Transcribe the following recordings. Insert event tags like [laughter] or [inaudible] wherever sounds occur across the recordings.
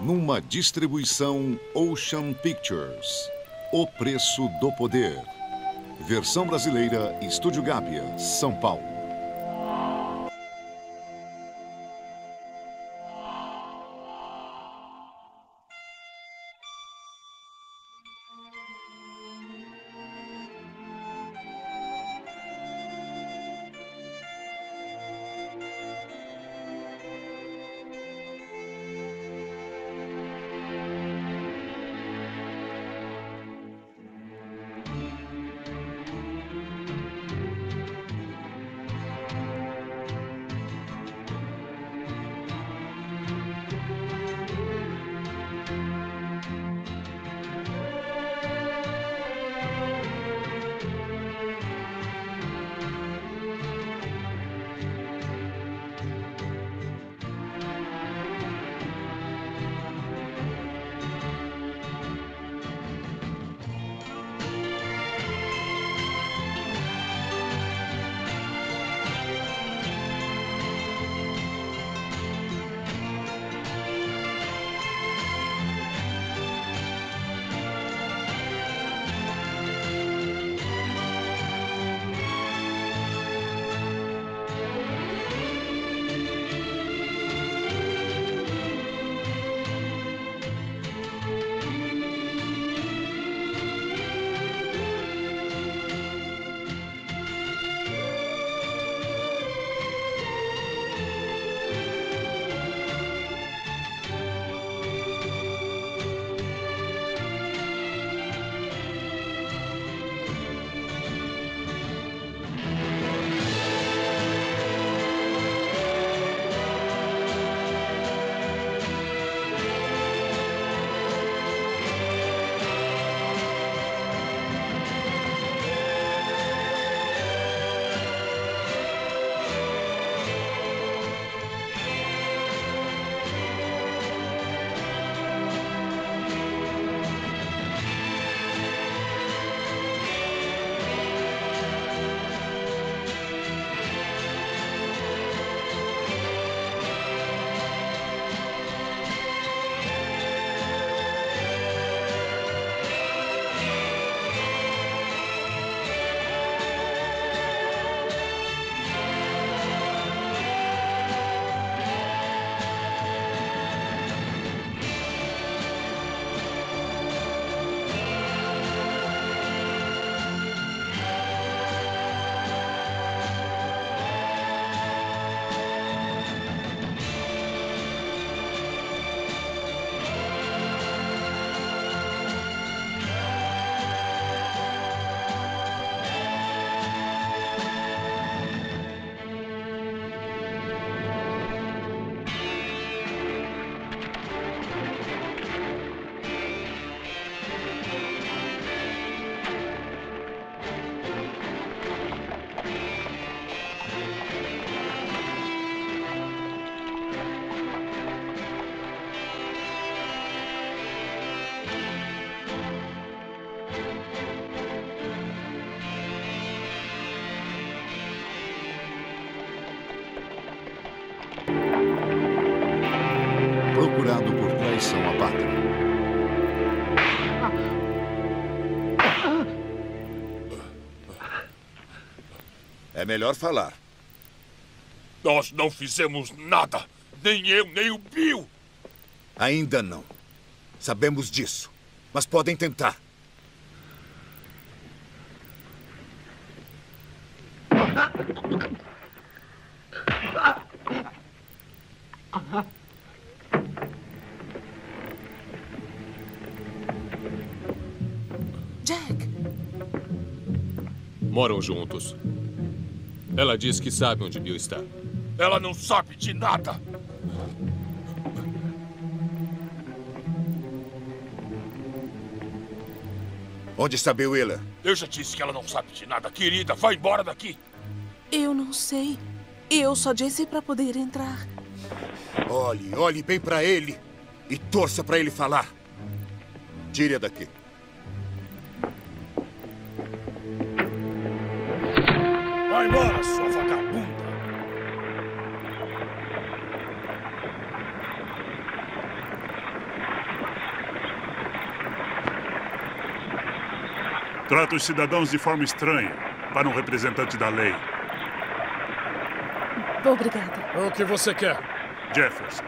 numa distribuição Ocean Pictures. O Preço do Poder. Versão brasileira, Estúdio Gábia, São Paulo. Melhor falar. Nós não fizemos nada. Nem eu, nem o Bill. Ainda não. Sabemos disso. Mas podem tentar. Jack, Moram juntos. Ela diz que sabe onde Bill está. Ela não sabe de nada. Onde está Bill Wheeler? Eu já disse que ela não sabe de nada. Querida, vai embora daqui. eu não sei. Eu só disse para poder entrar. Olhe, olhe bem pra ele e torça pra ele falar. Tire-a daqui. Trata os cidadãos de forma estranha para um representante da lei. Obrigada. O que você quer? Jefferson.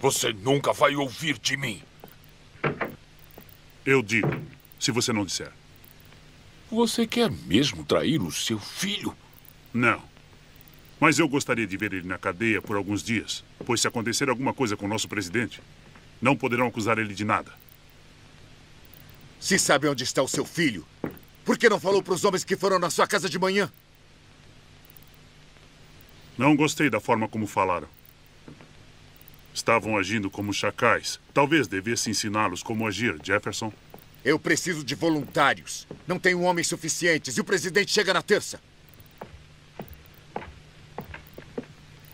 Você nunca vai ouvir de mim. Eu digo, se você não disser. Você quer mesmo trair o seu filho? Não. Mas eu gostaria de ver ele na cadeia por alguns dias, pois se acontecer alguma coisa com o nosso presidente, não poderão acusar ele de nada. Se sabe onde está o seu filho, por que não falou para os homens que foram na sua casa de manhã? Não gostei da forma como falaram. Estavam agindo como chacais. Talvez devesse ensiná-los como agir, Jefferson. Eu preciso de voluntários. Não tenho homens suficientes e o presidente chega na terça.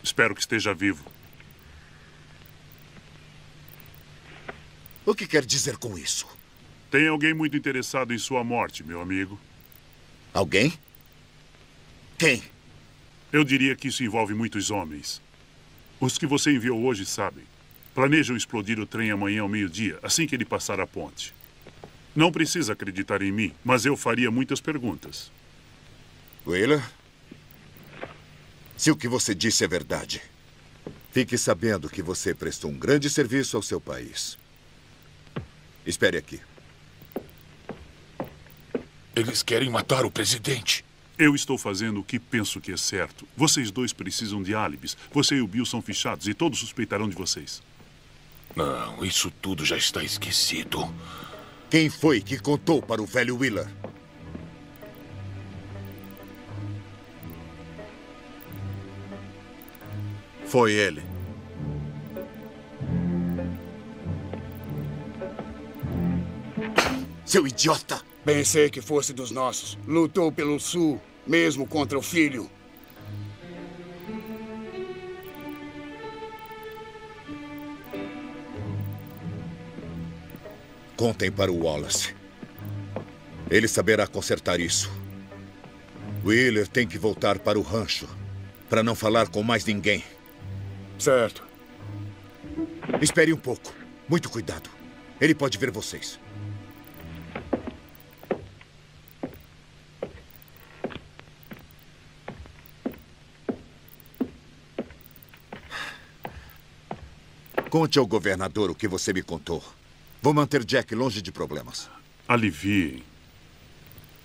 Espero que esteja vivo. O que quer dizer com isso? Tem alguém muito interessado em sua morte, meu amigo. Alguém? Quem? Eu diria que isso envolve muitos homens. Os que você enviou hoje sabem. Planejam explodir o trem amanhã ao meio-dia, assim que ele passar a ponte. Não precisa acreditar em mim, mas eu faria muitas perguntas. Wheeler? Se o que você disse é verdade, fique sabendo que você prestou um grande serviço ao seu país. Espere aqui. Eles querem matar o presidente. Eu estou fazendo o que penso que é certo. Vocês dois precisam de álibis. Você e o Bill são fichados e todos suspeitarão de vocês. Não, isso tudo já está esquecido. Quem foi que contou para o velho Wheeler? Foi ele. Seu idiota! Pensei que fosse dos nossos. Lutou pelo Sul, mesmo contra o filho. Contem para o Wallace. Ele saberá consertar isso. Wheeler tem que voltar para o rancho para não falar com mais ninguém. Certo. Espere um pouco. Muito cuidado. Ele pode ver vocês. Conte ao governador o que você me contou. Vou manter Jack longe de problemas. Aliviem.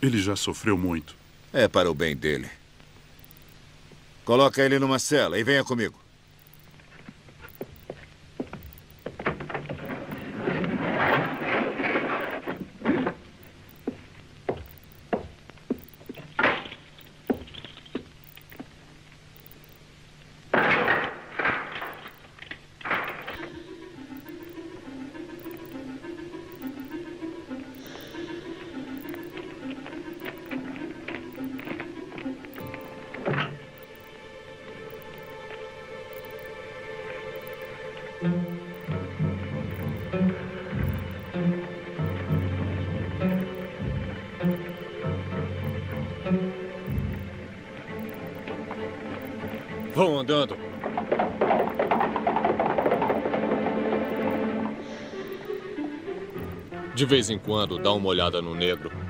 Ele já sofreu muito. É para o bem dele. Coloca ele numa cela e venha comigo. De vez em quando, dá uma olhada no negro.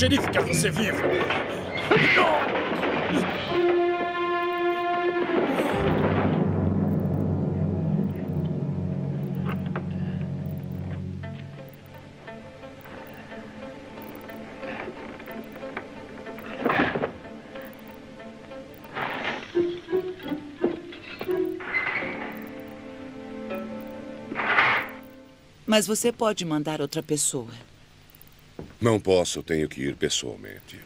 xerife quer você vivo. Mas você pode mandar outra pessoa. Não posso, tenho que ir pessoalmente.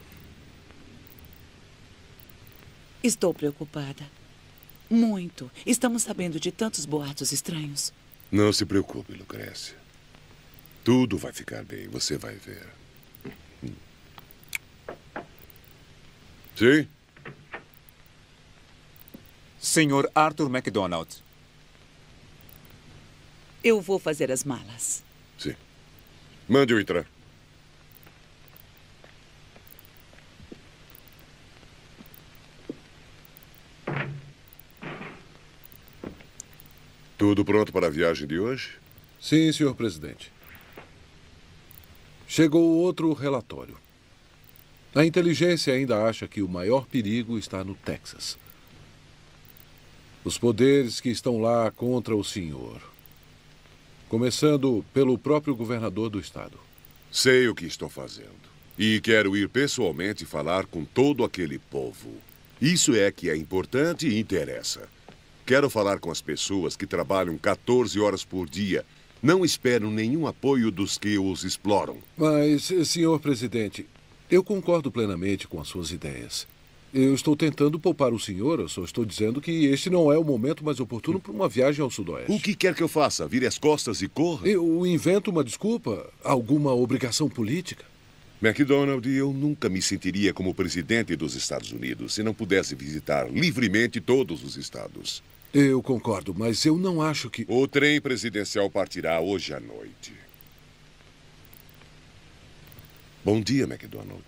Estou preocupada. Muito. Estamos sabendo de tantos boatos estranhos. Não se preocupe, Lucrécia. Tudo vai ficar bem, você vai ver. Sim? Senhor Arthur MacDonald. Eu vou fazer as malas. Sim. Mande-o entrar. Tudo pronto para a viagem de hoje? Sim, senhor presidente. Chegou outro relatório. A inteligência ainda acha que o maior perigo está no Texas. Os poderes que estão lá contra o senhor. Começando pelo próprio governador do estado. Sei o que estou fazendo. E quero ir pessoalmente falar com todo aquele povo. Isso é que é importante e interessa. Quero falar com as pessoas que trabalham 14 horas por dia. Não espero nenhum apoio dos que os exploram. Mas, senhor presidente, eu concordo plenamente com as suas ideias. Eu estou tentando poupar o senhor, eu só estou dizendo que este não é o momento mais oportuno para uma viagem ao sudoeste. O que quer que eu faça? Vire as costas e corra? Eu invento uma desculpa? Alguma obrigação política? McDonald, eu nunca me sentiria como presidente dos Estados Unidos se não pudesse visitar livremente todos os estados. Eu concordo, mas eu não acho que. O trem presidencial partirá hoje à noite. Bom dia, McDonald.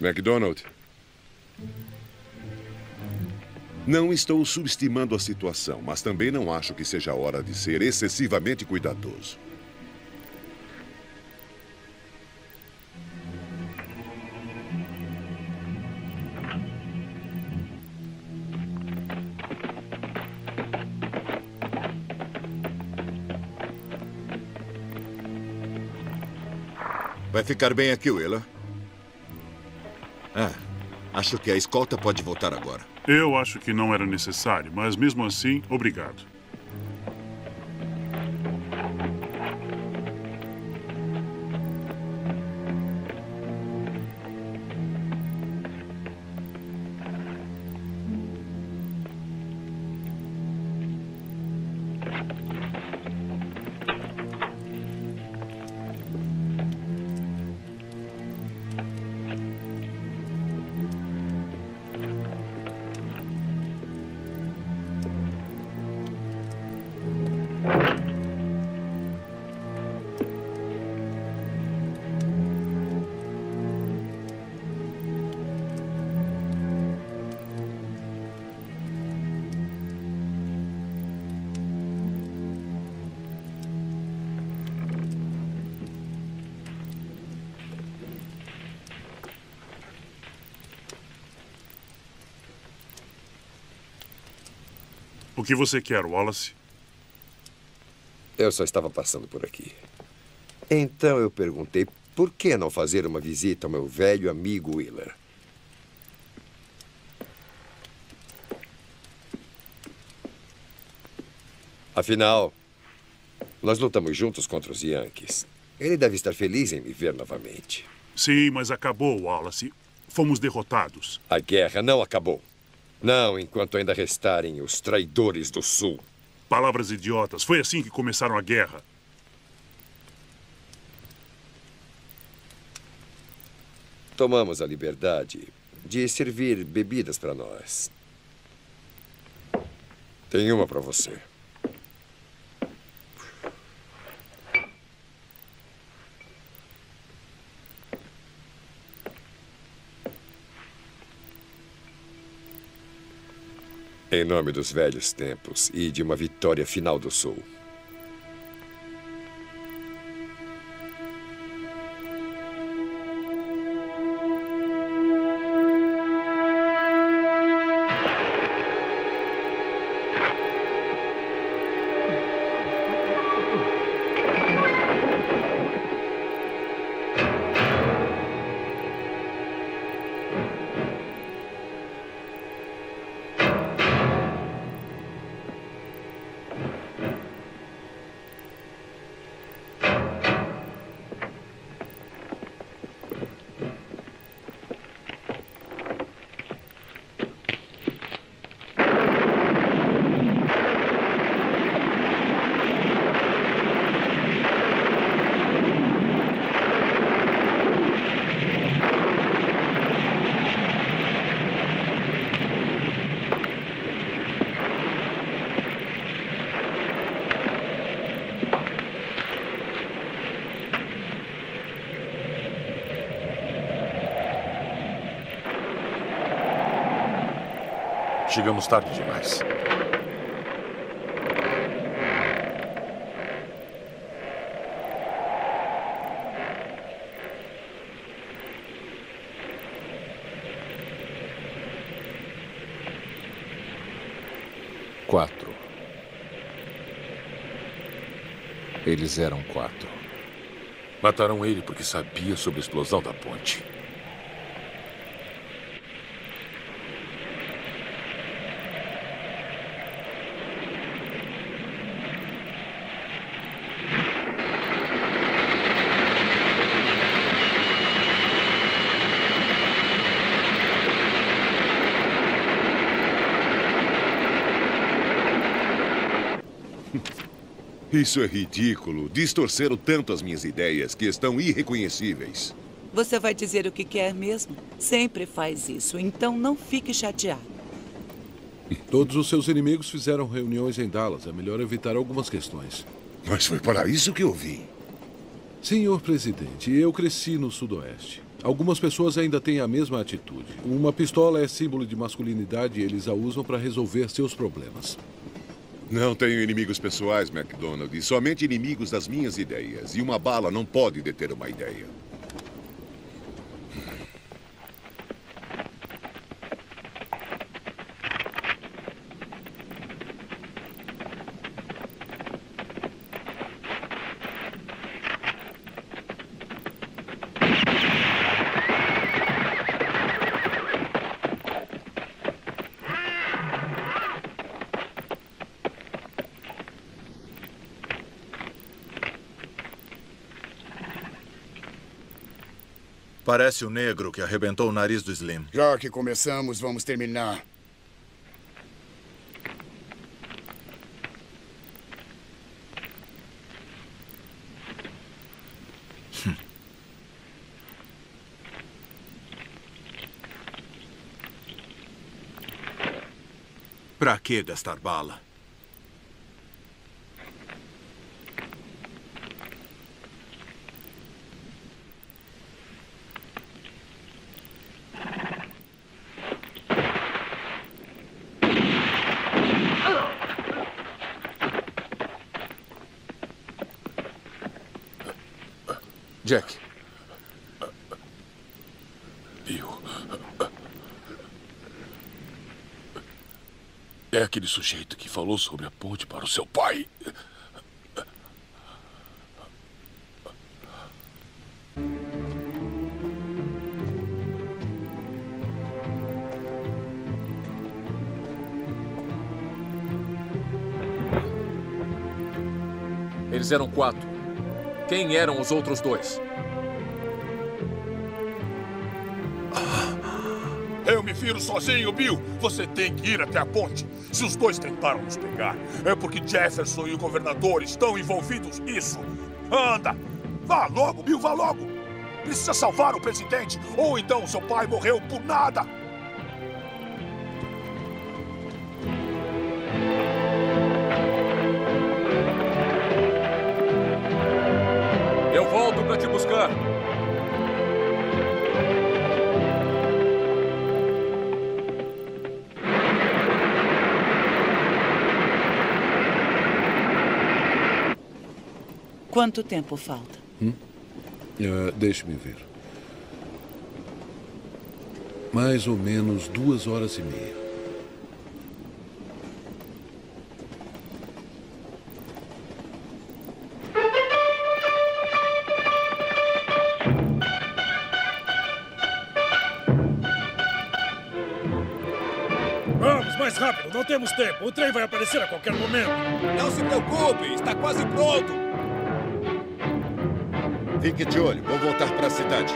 McDonald. Não estou subestimando a situação, mas também não acho que seja hora de ser excessivamente cuidadoso. Vai ficar bem aqui, Willa? Ah, acho que a escolta pode voltar agora. Eu acho que não era necessário, mas mesmo assim, obrigado. O que você quer, Wallace? Eu só estava passando por aqui. Então eu perguntei por que não fazer uma visita ao meu velho amigo Wheeler. Afinal, nós lutamos juntos contra os Yankees. Ele deve estar feliz em me ver novamente. Sim, mas acabou, Wallace. Fomos derrotados. A guerra não acabou. Não, enquanto ainda restarem os traidores do Sul. Palavras idiotas. Foi assim que começaram a guerra. Tomamos a liberdade de servir bebidas para nós. Tem uma para você. Em nome dos velhos tempos e de uma vitória final do Sul. Chegamos tarde demais. Quatro. Eles eram quatro. Mataram ele porque sabia sobre a explosão da ponte. Isso é ridículo. Distorceram tanto as minhas ideias que estão irreconhecíveis. Você vai dizer o que quer mesmo? Sempre faz isso, então não fique chateado. Todos os seus inimigos fizeram reuniões em Dallas. É melhor evitar algumas questões. Mas foi para isso que eu vim. Senhor presidente, eu cresci no Sudoeste. Algumas pessoas ainda têm a mesma atitude. Uma pistola é símbolo de masculinidade e eles a usam para resolver seus problemas. Não tenho inimigos pessoais, MacDonald, somente inimigos das minhas ideias. E uma bala não pode deter uma ideia. Parece o negro que arrebentou o nariz do Slim. Já que começamos, vamos terminar. Pra que gastar bala? Jack. Bill. É aquele sujeito que falou sobre a ponte para o seu pai. Eles eram quatro. Quem eram os outros dois? Viro sozinho, Bill. Você tem que ir até a ponte. Se os dois tentaram nos pegar, é porque Jefferson e o governador estão envolvidos nisso. Anda! Vá logo, Bill, vá logo! Precisa salvar o presidente, ou então seu pai morreu por nada! Quanto tempo falta? Hum? Ah, Deixe-me ver. Mais ou menos duas horas e meia. Vamos, mais rápido, não temos tempo. O trem vai aparecer a qualquer momento. Não se preocupe, está quase pronto. Fique de olho, vou voltar para a cidade.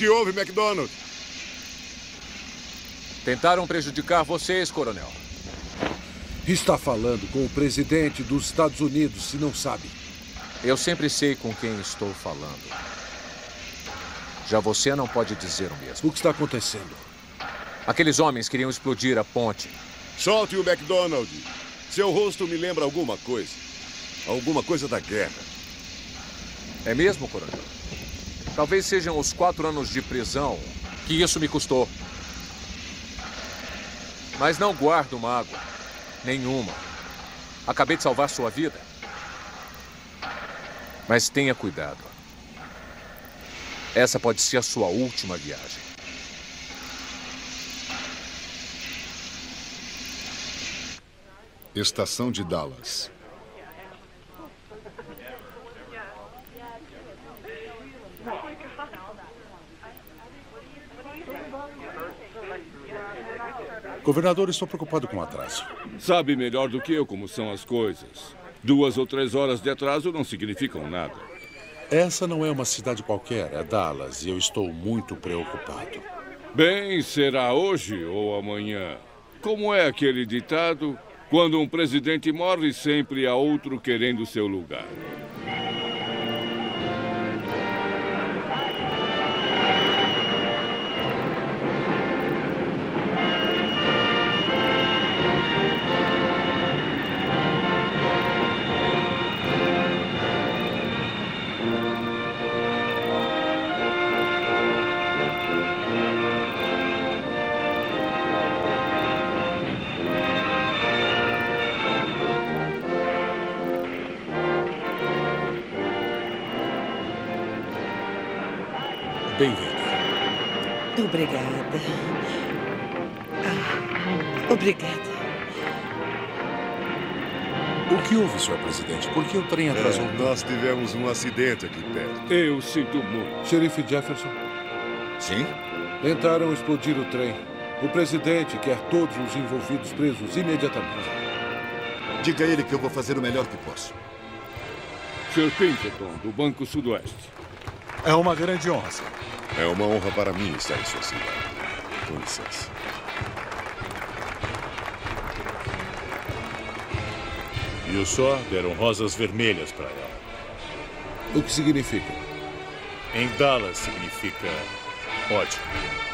Que houve, MacDonald? Tentaram prejudicar vocês, coronel. Está falando com o presidente dos Estados Unidos, se não sabe. Eu sempre sei com quem estou falando. Já você não pode dizer o mesmo. O que está acontecendo? Aqueles homens queriam explodir a ponte. Solte o MacDonald. Seu rosto me lembra alguma coisa. Alguma coisa da guerra. É mesmo, coronel? Talvez sejam os quatro anos de prisão que isso me custou. Mas não guardo mágoa. Nenhuma. Acabei de salvar sua vida. Mas tenha cuidado. Essa pode ser a sua última viagem. Estação de Dallas. Governador, estou preocupado com o atraso. Sabe melhor do que eu como são as coisas. Duas ou três horas de atraso não significam nada. Essa não é uma cidade qualquer, é Dallas, e eu estou muito preocupado. Bem, será hoje ou amanhã. Como é aquele ditado? Quando um presidente morre, sempre há outro querendo seu lugar. Obrigada. Ah, obrigada. O que houve, senhor presidente? Por que o trem atrasou? É, nós tivemos um acidente aqui perto. Eu sinto muito. Xerife Jefferson? Sim? Tentaram explodir o trem. O presidente quer todos os envolvidos presos imediatamente. Diga a ele que eu vou fazer o melhor que posso. Sr. Pinkerton, do Banco Sudoeste. É uma grande honra, senhor. É uma honra para mim estar em sua cidade. Com licença. E o só deram rosas vermelhas para ela. O que significa? Em Dallas significa ódio.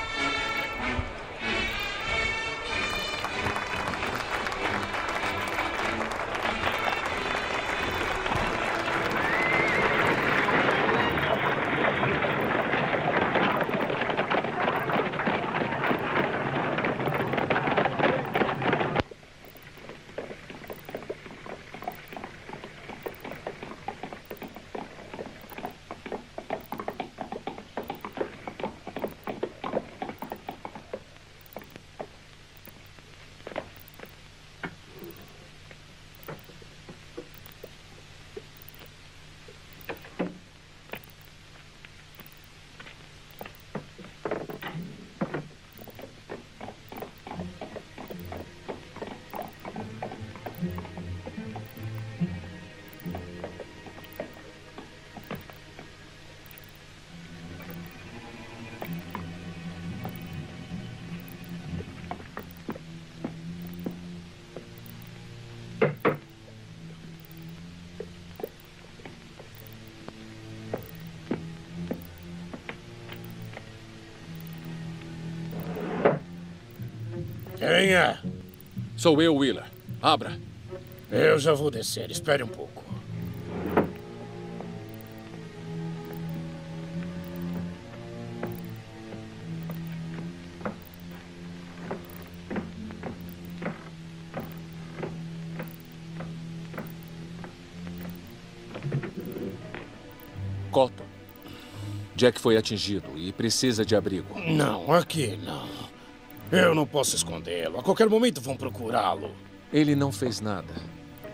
Sou eu, Wheeler. Abra. Eu já vou descer. Espere um pouco. Cotton. Jack foi atingido e precisa de abrigo. Não, aqui não. Eu não posso escondê-lo. A qualquer momento vão procurá-lo. Ele não fez nada.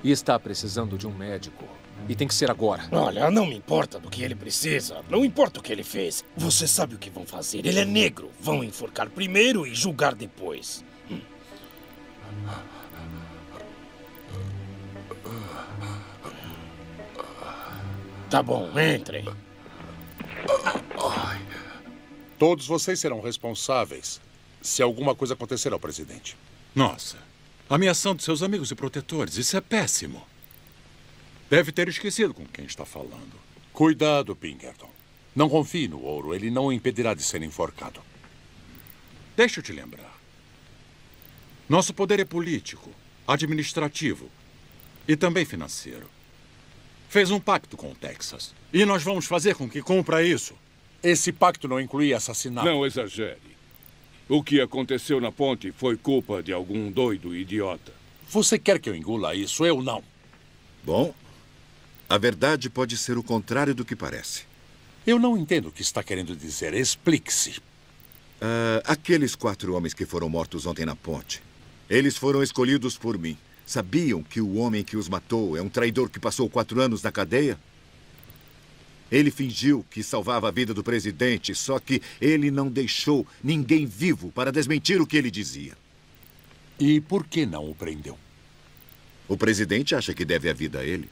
E está precisando de um médico. E tem que ser agora. Olha, não me importa do que ele precisa. Não importa o que ele fez. Você sabe o que vão fazer. Ele é negro. Vão enforcar primeiro e julgar depois. Hum. Tá bom, entrem. Todos vocês serão responsáveis se alguma coisa acontecer ao presidente. Nossa, ameaçando seus amigos e protetores, isso é péssimo. Deve ter esquecido com quem está falando. Cuidado, Pinkerton. Não confie no ouro, ele não o impedirá de ser enforcado. Deixa eu te lembrar. Nosso poder é político, administrativo e também financeiro. Fez um pacto com o Texas. E nós vamos fazer com que cumpra isso. Esse pacto não inclui assassinato. Não exagere. O que aconteceu na ponte foi culpa de algum doido idiota. Você quer que eu engula isso? Eu não. Bom, a verdade pode ser o contrário do que parece. Eu não entendo o que está querendo dizer. Explique-se. Uh, aqueles quatro homens que foram mortos ontem na ponte. Eles foram escolhidos por mim. Sabiam que o homem que os matou é um traidor que passou quatro anos na cadeia? Ele fingiu que salvava a vida do presidente, só que ele não deixou ninguém vivo para desmentir o que ele dizia. E por que não o prendeu? O presidente acha que deve a vida a ele.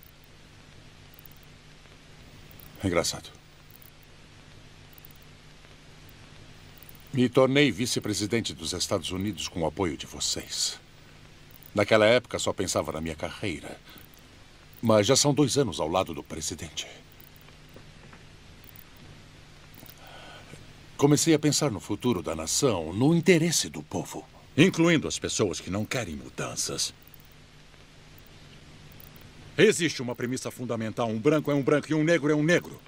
Engraçado. Me tornei vice-presidente dos Estados Unidos com o apoio de vocês. Naquela época só pensava na minha carreira. Mas já são dois anos ao lado do presidente. Comecei a pensar no futuro da nação, no interesse do povo. Incluindo as pessoas que não querem mudanças. Existe uma premissa fundamental: um branco é um branco e um negro é um negro.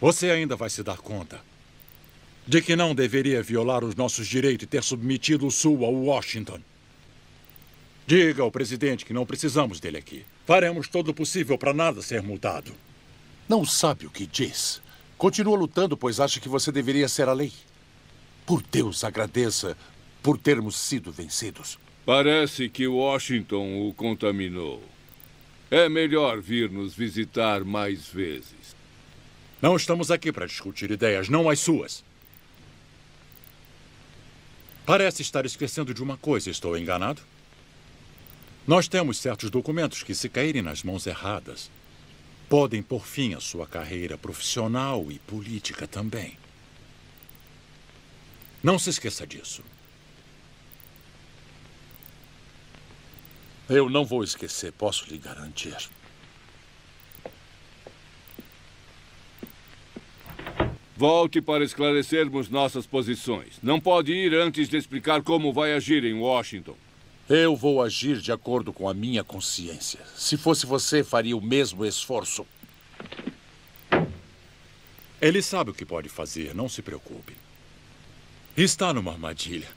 Você ainda vai se dar conta de que não deveria violar os nossos direitos e ter submetido o Sul a Washington. Diga ao presidente que não precisamos dele aqui. Faremos todo o possível para nada ser mudado. Não sabe o que diz. Continua lutando, pois acha que você deveria ser a lei. Por Deus, agradeça por termos sido vencidos. Parece que Washington o contaminou. É melhor vir nos visitar mais vezes. Não estamos aqui para discutir ideias, não as suas. Parece estar esquecendo de uma coisa, estou enganado? Nós temos certos documentos que, se caírem nas mãos erradas, podem pôr fim à sua carreira profissional e política também. Não se esqueça disso. Eu não vou esquecer, posso lhe garantir. Volte para esclarecermos nossas posições. Não pode ir antes de explicar como vai agir em Washington. Eu vou agir de acordo com a minha consciência. Se fosse você, faria o mesmo esforço. Ele sabe o que pode fazer, não se preocupe. Está numa armadilha.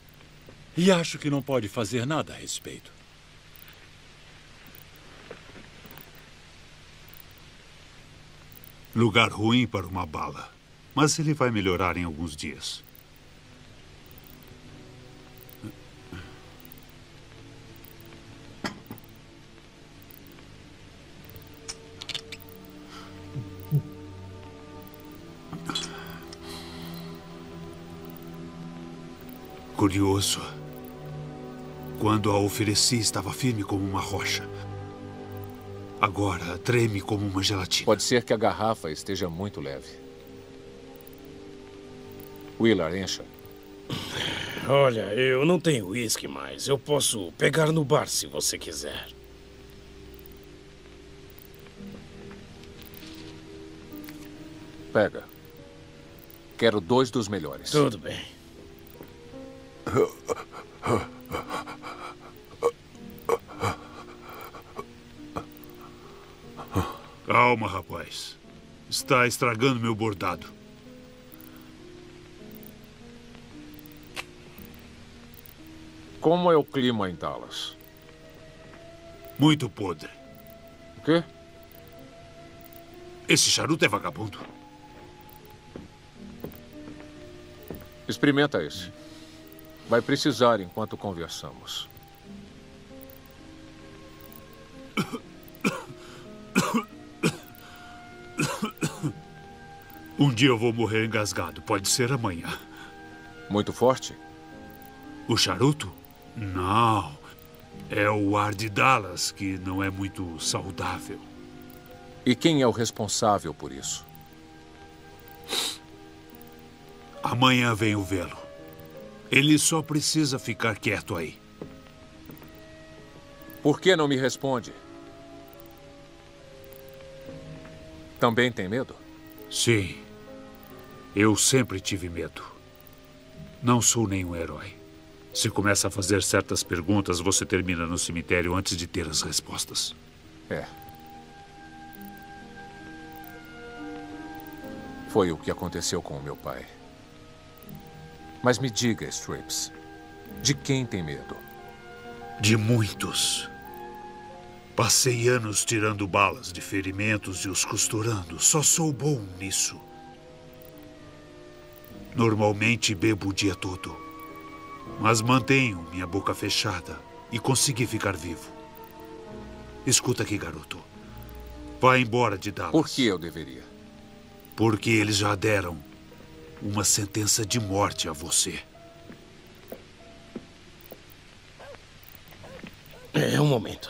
E acho que não pode fazer nada a respeito. Lugar ruim para uma bala. Mas ele vai melhorar em alguns dias. Curioso. Quando a ofereci, estava firme como uma rocha. Agora treme como uma gelatina. Pode ser que a garrafa esteja muito leve. Wheeler, encha. Olha, eu não tenho uísque mais. Eu posso pegar no bar se você quiser. Pega. Quero dois dos melhores. Tudo bem. Calma, rapaz. Está estragando meu bordado. Como é o clima em Dallas? Muito podre. O quê? Esse charuto é vagabundo. Experimenta esse. Vai precisar enquanto conversamos. Um dia eu vou morrer engasgado. Pode ser amanhã. Muito forte? O charuto? Não. É o ar de Dallas que não é muito saudável. E quem é o responsável por isso? Amanhã venho vê-lo. Ele só precisa ficar quieto aí. Por que não me responde? Também tem medo? Sim. Eu sempre tive medo. Não sou nenhum herói. Se começa a fazer certas perguntas, você termina no cemitério antes de ter as respostas. É. Foi o que aconteceu com o meu pai. Mas me diga, Strips, de quem tem medo? De muitos. Passei anos tirando balas de ferimentos e os costurando. Só sou bom nisso. Normalmente bebo o dia todo. Mas mantenho minha boca fechada e consegui ficar vivo. Escuta aqui, garoto. Vá embora de Dallas. Por que eu deveria? Porque eles já deram uma sentença de morte a você. É um momento.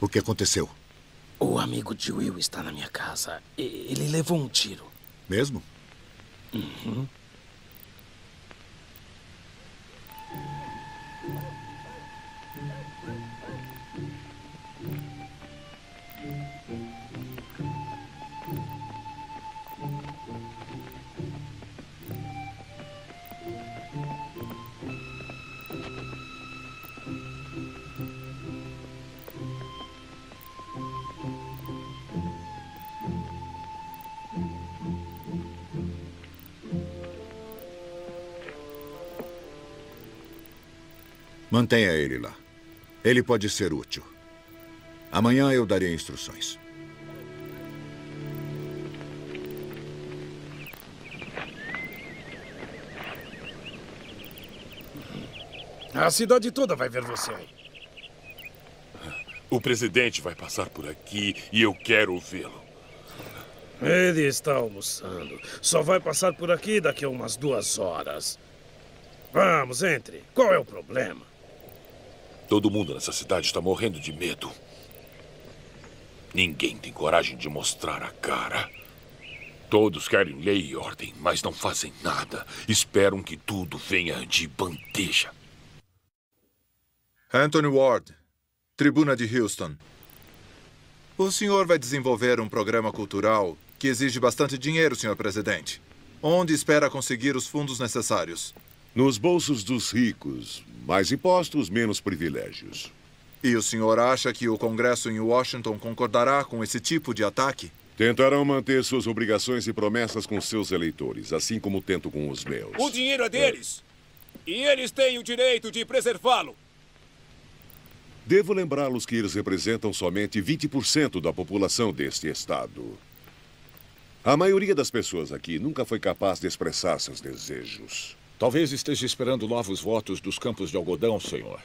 O que aconteceu? O amigo de Will está na minha casa. E- Ele levou um tiro. Mesmo? Uhum. Mantenha ele lá. Ele pode ser útil. Amanhã eu darei instruções. A cidade toda vai ver você aí. O presidente vai passar por aqui e eu quero vê-lo. Ele está almoçando. Só vai passar por aqui daqui a umas duas horas. Vamos, entre. Qual é o problema? Todo mundo nessa cidade está morrendo de medo. Ninguém tem coragem de mostrar a cara. Todos querem lei e ordem, mas não fazem nada. Esperam que tudo venha de bandeja. Anthony Ward, Tribuna de Houston. O senhor vai desenvolver um programa cultural que exige bastante dinheiro, senhor presidente. Onde espera conseguir os fundos necessários? Nos bolsos dos ricos. Mais impostos, menos privilégios. E o senhor acha que o Congresso em Washington concordará com esse tipo de ataque? Tentarão manter suas obrigações e promessas com seus eleitores, assim como tento com os meus. O dinheiro é deles. E eles têm o direito de preservá-lo. Devo lembrá-los que eles representam somente 20% da população deste estado. A maioria das pessoas aqui nunca foi capaz de expressar seus desejos. Talvez esteja esperando novos votos dos campos de algodão, senhor.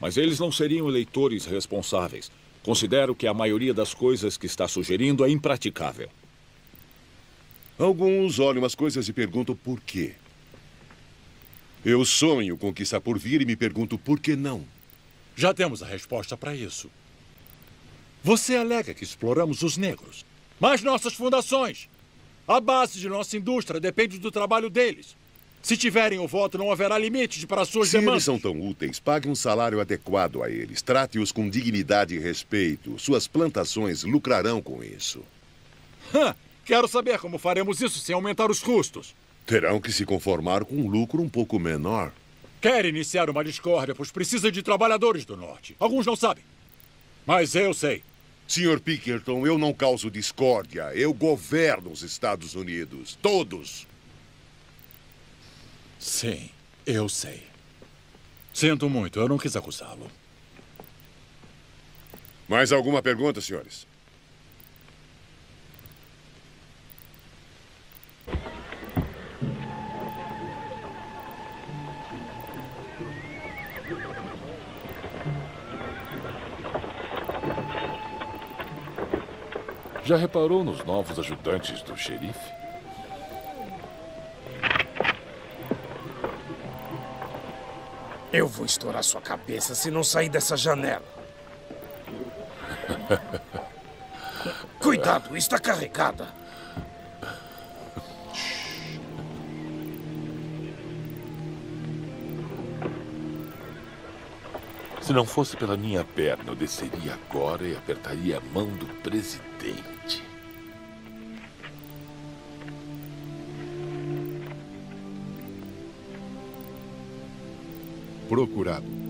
Mas eles não seriam eleitores responsáveis. Considero que a maioria das coisas que está sugerindo é impraticável. Alguns olham as coisas e perguntam por quê. Eu sonho com o que está por vir e me pergunto por que não. Já temos a resposta para isso. Você alega que exploramos os negros. Mas nossas fundações, a base de nossa indústria depende do trabalho deles. Se tiverem o voto, não haverá limite para suas Se eles demandas. são tão úteis, pague um salário adequado a eles. Trate-os com dignidade e respeito. Suas plantações lucrarão com isso. Hã, Quero saber como faremos isso sem aumentar os custos. Terão que se conformar com um lucro um pouco menor. quer iniciar uma discórdia, pois precisa de trabalhadores do norte. Alguns não sabem. Mas eu sei. Senhor Pinkerton, eu não causo discórdia. Eu governo os Estados Unidos. Todos. Sim, eu sei. Sinto muito, eu não quis acusá-lo. Mais alguma pergunta, senhores? Já reparou nos novos ajudantes do xerife? Eu vou estourar sua cabeça se não sair dessa janela. [laughs] Cuidado, está carregada. Se não fosse pela minha perna, eu desceria agora e apertaria a mão do presidente. Procurado.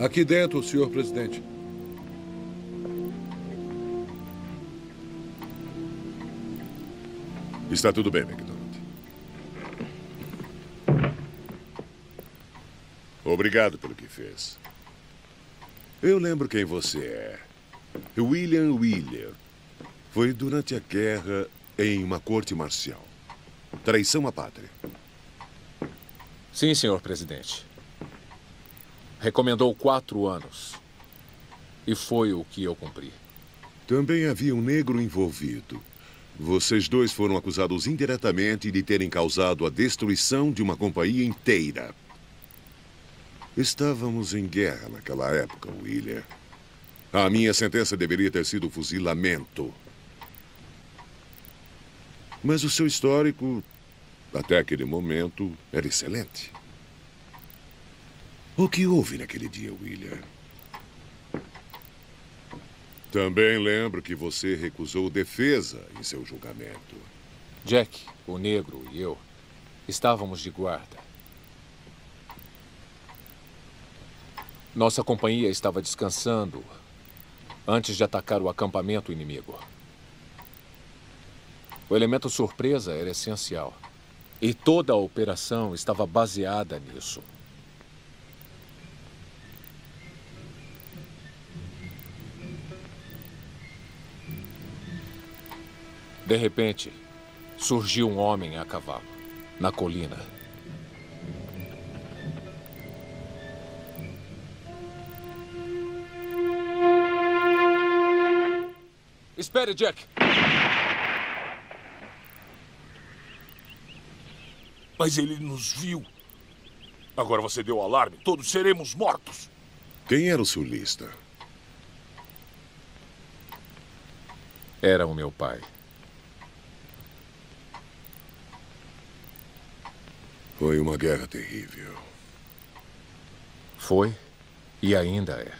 Aqui dentro, senhor presidente. Está tudo bem, McDonald. Obrigado pelo que fez. Eu lembro quem você é. William Wheeler. Foi durante a guerra em uma corte marcial. Traição à pátria. Sim, senhor presidente. Recomendou quatro anos. E foi o que eu cumpri. Também havia um negro envolvido. Vocês dois foram acusados indiretamente de terem causado a destruição de uma companhia inteira. Estávamos em guerra naquela época, William. A minha sentença deveria ter sido fuzilamento. Mas o seu histórico, até aquele momento, era excelente. O que houve naquele dia, William? Também lembro que você recusou defesa em seu julgamento. Jack, o negro e eu estávamos de guarda. Nossa companhia estava descansando antes de atacar o acampamento inimigo. O elemento surpresa era essencial. E toda a operação estava baseada nisso. De repente, surgiu um homem a cavalo, na colina. Espere, Jack! Mas ele nos viu. Agora você deu alarme, todos seremos mortos. Quem era o sulista? Era o meu pai. Foi uma guerra terrível. Foi e ainda é.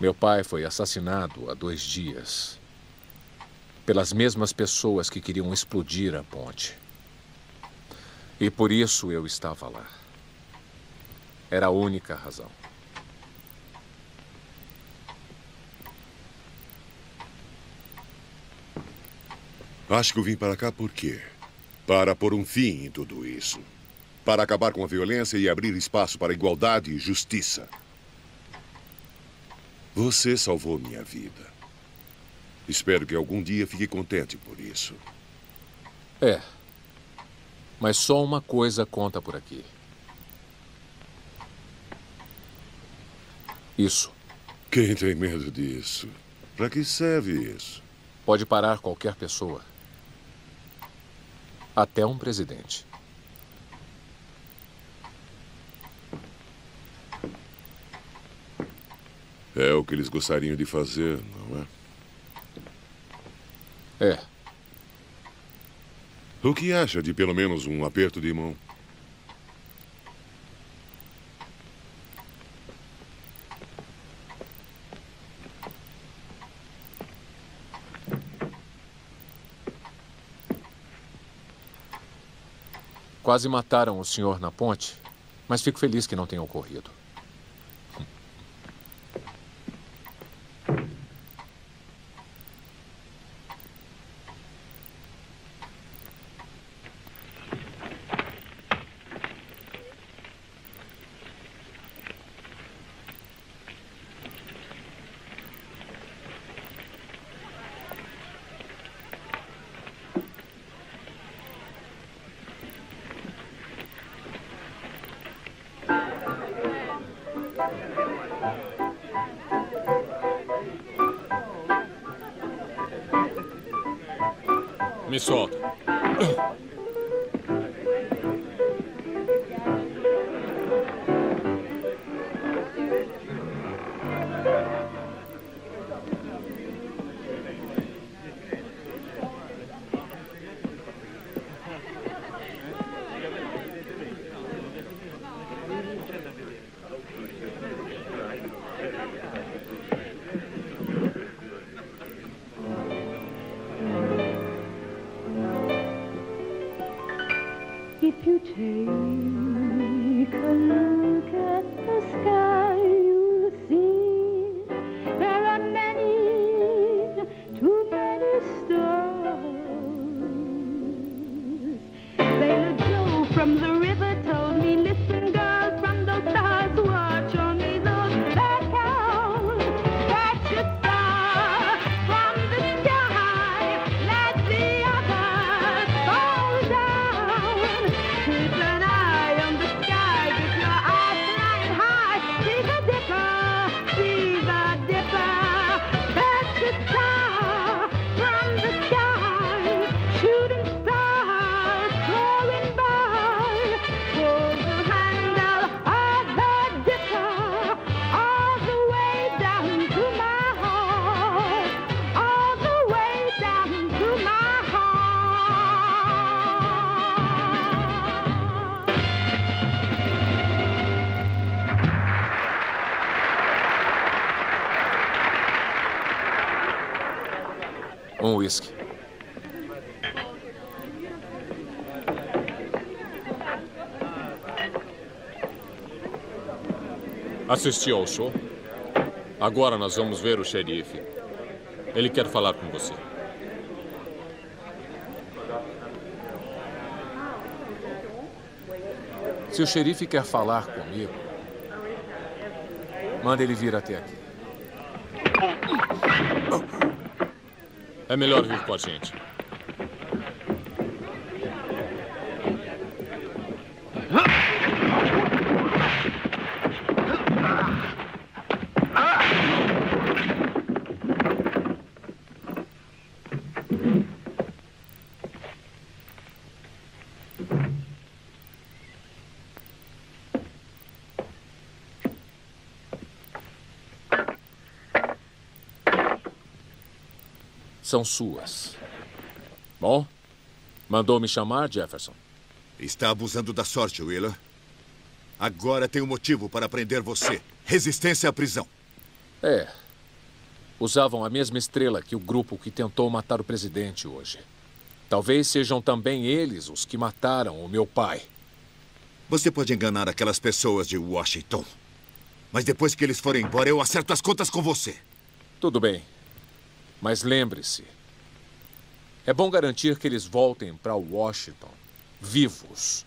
Meu pai foi assassinado há dois dias pelas mesmas pessoas que queriam explodir a ponte. E por isso eu estava lá. Era a única razão. Acho que eu vim para cá por quê? Para pôr um fim em tudo isso. Para acabar com a violência e abrir espaço para igualdade e justiça. Você salvou minha vida. Espero que algum dia fique contente por isso. É. Mas só uma coisa conta por aqui. Isso. Quem tem medo disso? Para que serve isso? Pode parar qualquer pessoa até um presidente. É o que eles gostariam de fazer, não é? É. O que acha de pelo menos um aperto de mão? Quase mataram o senhor na ponte, mas fico feliz que não tenha ocorrido. Assistiu ao show? Agora nós vamos ver o xerife. Ele quer falar com você. Se o xerife quer falar comigo, manda ele vir até aqui. É melhor vir com a gente. São suas. Bom, mandou me chamar, Jefferson? Está abusando da sorte, Wheeler. Agora tem um motivo para prender você. Resistência à prisão. É. Usavam a mesma estrela que o grupo que tentou matar o presidente hoje. Talvez sejam também eles os que mataram o meu pai. Você pode enganar aquelas pessoas de Washington. Mas depois que eles forem embora, eu acerto as contas com você. Tudo bem. Mas lembre-se: é bom garantir que eles voltem para Washington vivos.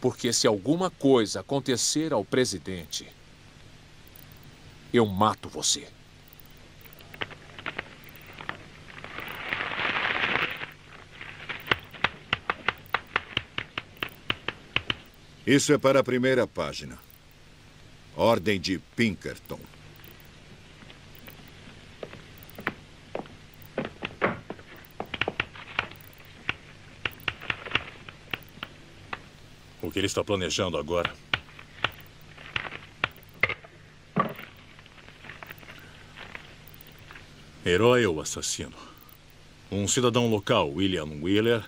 Porque se alguma coisa acontecer ao presidente, eu mato você. Isso é para a primeira página. Ordem de Pinkerton. Que ele está planejando agora? Herói ou assassino? Um cidadão local, William Wheeler,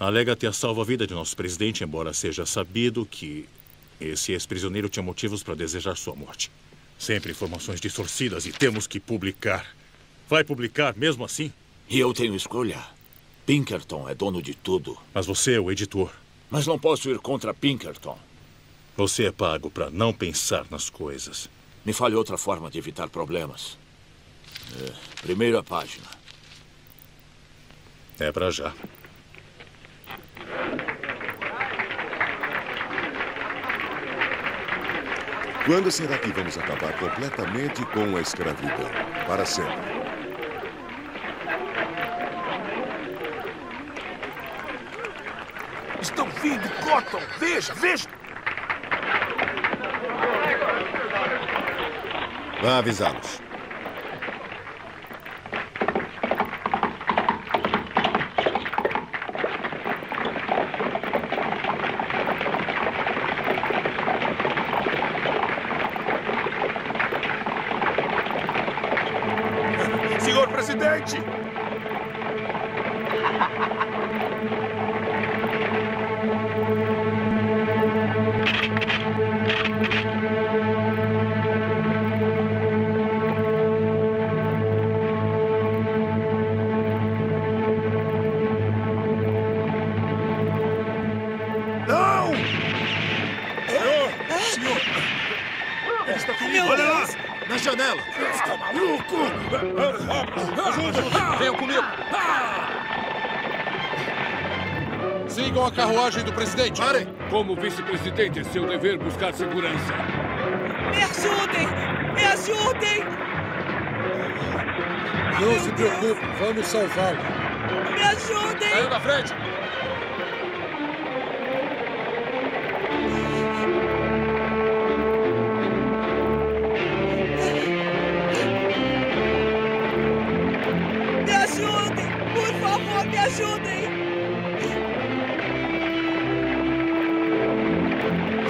alega ter salvo a vida de nosso presidente, embora seja sabido que esse ex-prisioneiro tinha motivos para desejar sua morte. Sempre informações distorcidas e temos que publicar. Vai publicar mesmo assim? E eu tenho escolha. Pinkerton é dono de tudo. Mas você é o editor. Mas não posso ir contra Pinkerton. Você é pago para não pensar nas coisas. Me fale outra forma de evitar problemas. É, primeira página. É para já. Quando será que vamos acabar completamente com a escravidão? Para sempre. Estão Cotton! Veja, veja! Vá avisá-los. Presidente. Parem! Como vice-presidente, é seu dever buscar segurança. Me ajudem! Me ajudem! Não se preocupe, vamos salvá-lo. Me ajudem! Saiu da frente! Me ajudem! Por favor, me ajudem!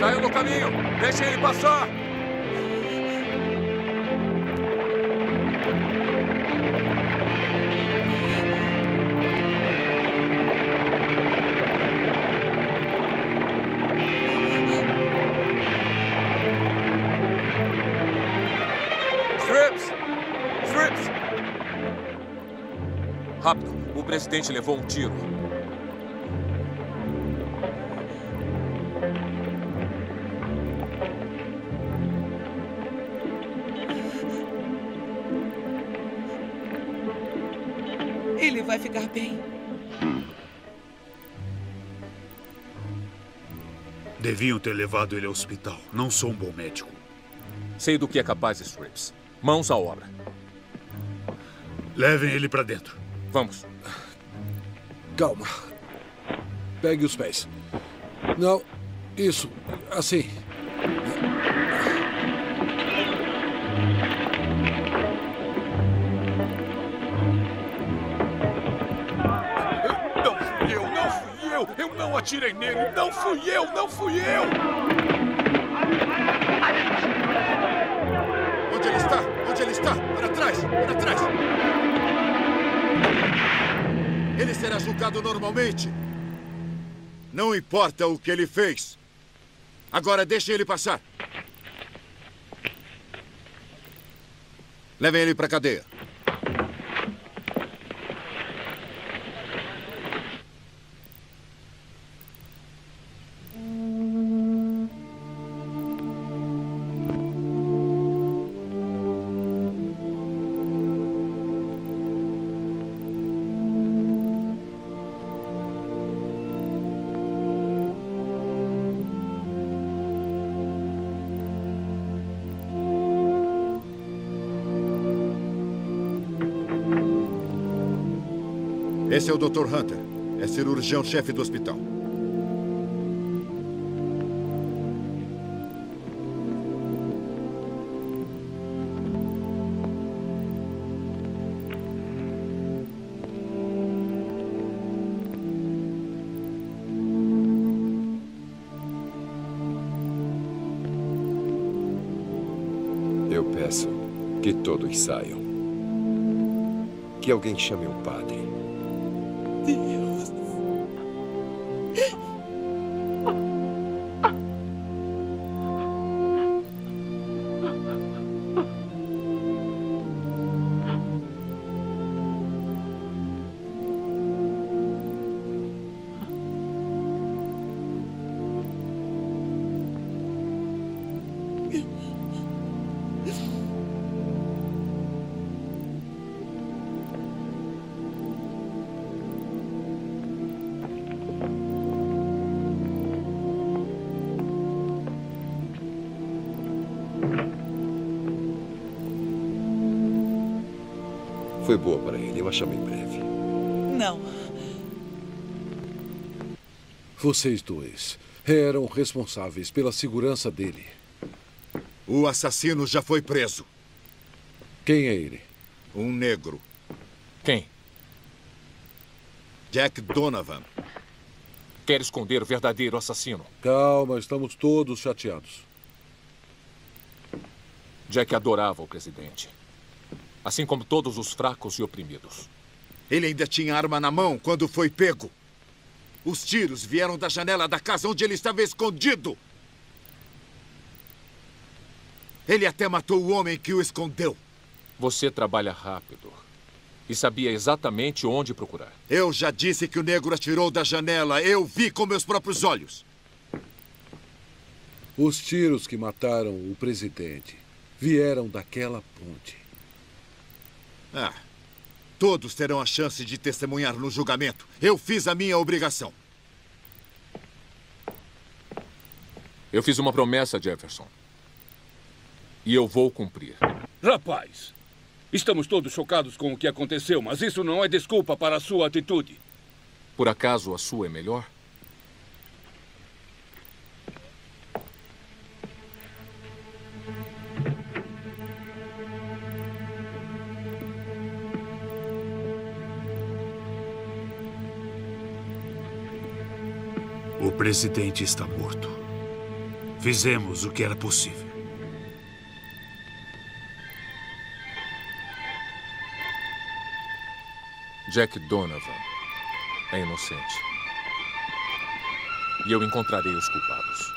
Saiu do caminho! Deixem ele passar! Strips! Strips! Rápido! O presidente levou um tiro. Ficar bem. Deviam ter levado ele ao hospital. Não sou um bom médico. Sei do que é capaz, Strips. Mãos à obra. Levem ele para dentro. Vamos. Calma. Pegue os pés. Não. Isso. Assim. Atirei nele! Não fui eu, não fui eu! Onde ele está? Onde ele está? Para trás! Para trás! Ele será julgado normalmente. Não importa o que ele fez. Agora deixe ele passar. Levem ele para a cadeia. Esse é o Dr. Hunter. É cirurgião-chefe do hospital. Eu peço que todos saiam. Que alguém chame um padre. Deus. Foi boa para ele, eu a chamo em breve. Não. Vocês dois eram responsáveis pela segurança dele. O assassino já foi preso. Quem é ele? Um negro. Quem? Jack Donovan. Quer esconder o verdadeiro assassino. Calma, estamos todos chateados. Jack adorava o presidente. Assim como todos os fracos e oprimidos. Ele ainda tinha arma na mão quando foi pego. Os tiros vieram da janela da casa onde ele estava escondido. Ele até matou o homem que o escondeu. Você trabalha rápido. E sabia exatamente onde procurar. Eu já disse que o negro atirou da janela. Eu vi com meus próprios olhos. Os tiros que mataram o presidente vieram daquela ponte. Ah, todos terão a chance de testemunhar no julgamento. Eu fiz a minha obrigação. Eu fiz uma promessa, Jefferson. E eu vou cumprir. Rapaz, estamos todos chocados com o que aconteceu, mas isso não é desculpa para a sua atitude. Por acaso a sua é melhor? Presidente está morto. Fizemos o que era possível. Jack Donovan é inocente. E eu encontrarei os culpados.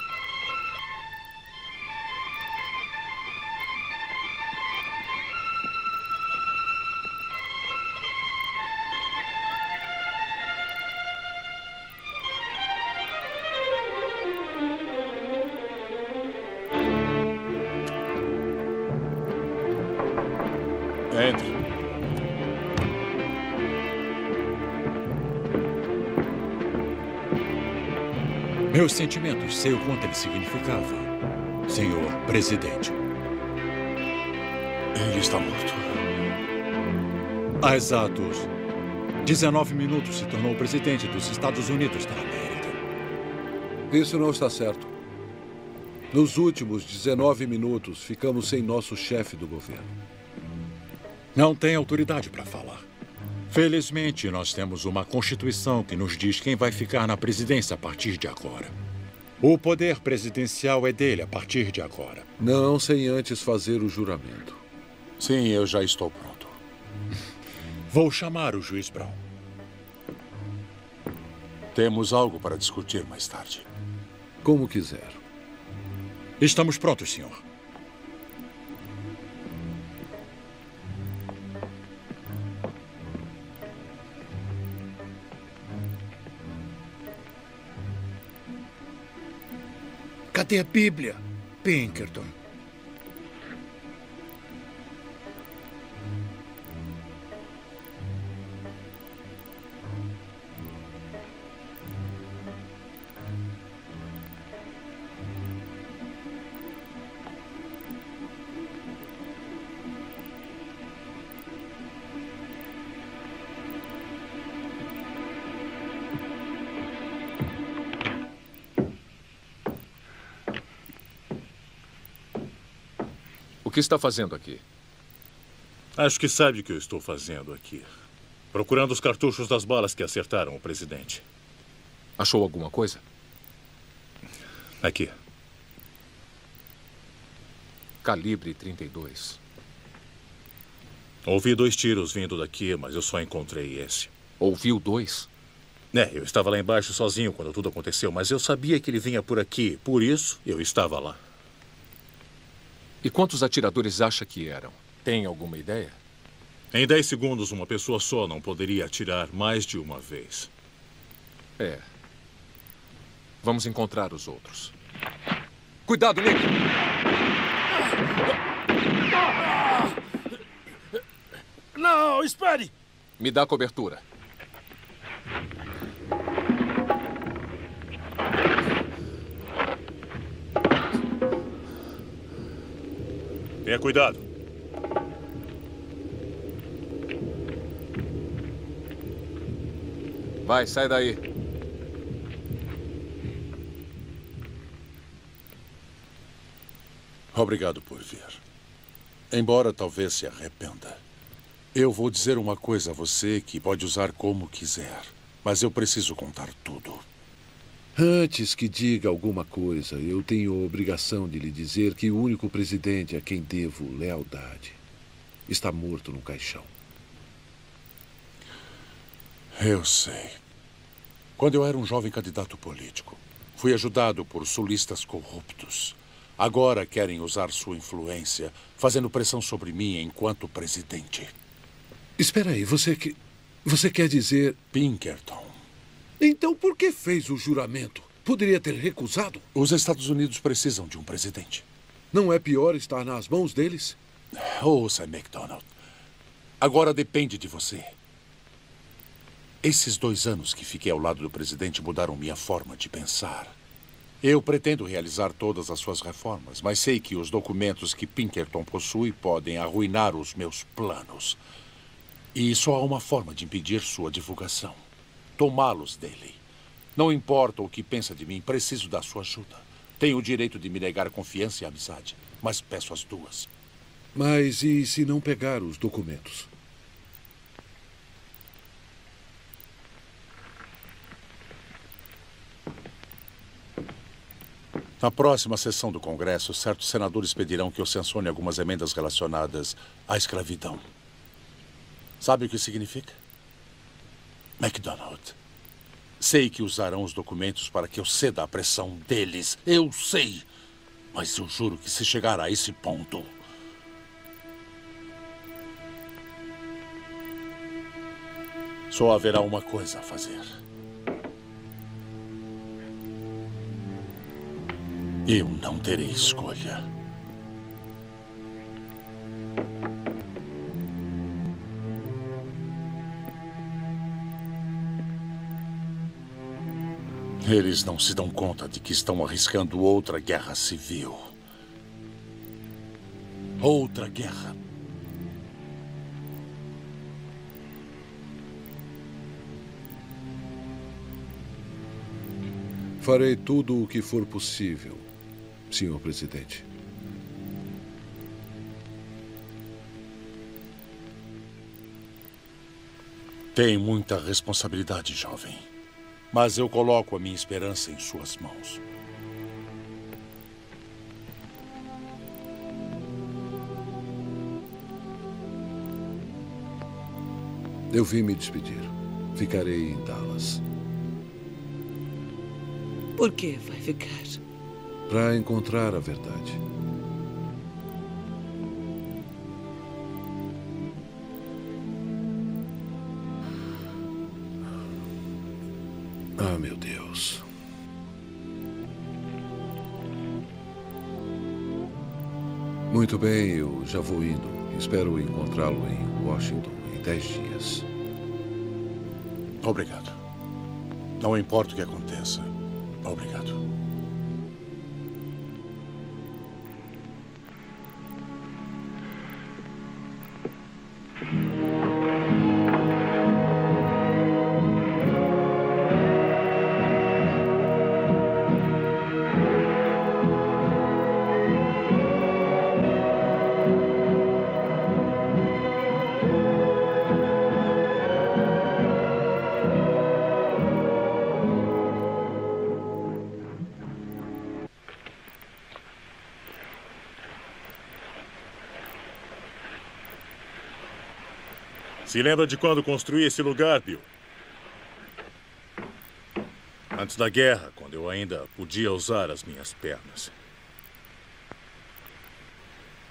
Meus sentimentos, sei o quanto ele significava. Senhor presidente. Ele está morto. Há exatos 19 minutos se tornou presidente dos Estados Unidos da América. Isso não está certo. Nos últimos 19 minutos, ficamos sem nosso chefe do governo. Não tem autoridade para falar. Felizmente, nós temos uma Constituição que nos diz quem vai ficar na presidência a partir de agora. O poder presidencial é dele a partir de agora. Não sem antes fazer o juramento. Sim, eu já estou pronto. [laughs] Vou chamar o juiz Brown. Temos algo para discutir mais tarde. Como quiser. Estamos prontos, senhor. Cadê a Bíblia, Pinkerton? Que está fazendo aqui? Acho que sabe o que eu estou fazendo aqui. Procurando os cartuchos das balas que acertaram o presidente. Achou alguma coisa? Aqui. Calibre 32. Ouvi dois tiros vindo daqui, mas eu só encontrei esse. Ouviu dois? É, eu estava lá embaixo sozinho quando tudo aconteceu, mas eu sabia que ele vinha por aqui. Por isso, eu estava lá. E quantos atiradores acha que eram? Tem alguma ideia? Em 10 segundos, uma pessoa só não poderia atirar mais de uma vez. É. Vamos encontrar os outros. Cuidado, Nick! Não, espere! Me dá cobertura. Tenha cuidado. Vai, sai daí. Obrigado por vir. Embora talvez se arrependa. Eu vou dizer uma coisa a você que pode usar como quiser, mas eu preciso contar tudo. Antes que diga alguma coisa, eu tenho a obrigação de lhe dizer que o único presidente a quem devo lealdade está morto no caixão. Eu sei. Quando eu era um jovem candidato político, fui ajudado por sulistas corruptos. Agora querem usar sua influência, fazendo pressão sobre mim enquanto presidente. Espera aí, você que. Você quer dizer. Pinkerton. Então por que fez o juramento? Poderia ter recusado? Os Estados Unidos precisam de um presidente. Não é pior estar nas mãos deles? Ouça, MacDonald. Agora depende de você. Esses dois anos que fiquei ao lado do presidente mudaram minha forma de pensar. Eu pretendo realizar todas as suas reformas, mas sei que os documentos que Pinkerton possui podem arruinar os meus planos. E só há uma forma de impedir sua divulgação: tomá-los dele. Não importa o que pensa de mim, preciso da sua ajuda. Tenho o direito de me negar confiança e amizade, mas peço as duas. Mas e se não pegar os documentos? Na próxima sessão do Congresso, certos senadores pedirão que eu censure algumas emendas relacionadas à escravidão. Sabe o que significa? MacDonald. Sei que usarão os documentos para que eu ceda à pressão deles. Eu sei. Mas eu juro que se chegar a esse ponto. Só haverá uma coisa a fazer. Eu não terei escolha. Eles não se dão conta de que estão arriscando outra guerra civil. Outra guerra. Farei tudo o que for possível, senhor presidente. Tem muita responsabilidade, jovem. Mas eu coloco a minha esperança em suas mãos. Eu vim me despedir. Ficarei em Dallas. Por que vai ficar? Para encontrar a verdade. Muito bem, eu já vou indo. Espero encontrá-lo em Washington em dez dias. Obrigado. Não importa o que aconteça. Obrigado. Se lembra de quando construí esse lugar, Bill? Antes da guerra, quando eu ainda podia usar as minhas pernas.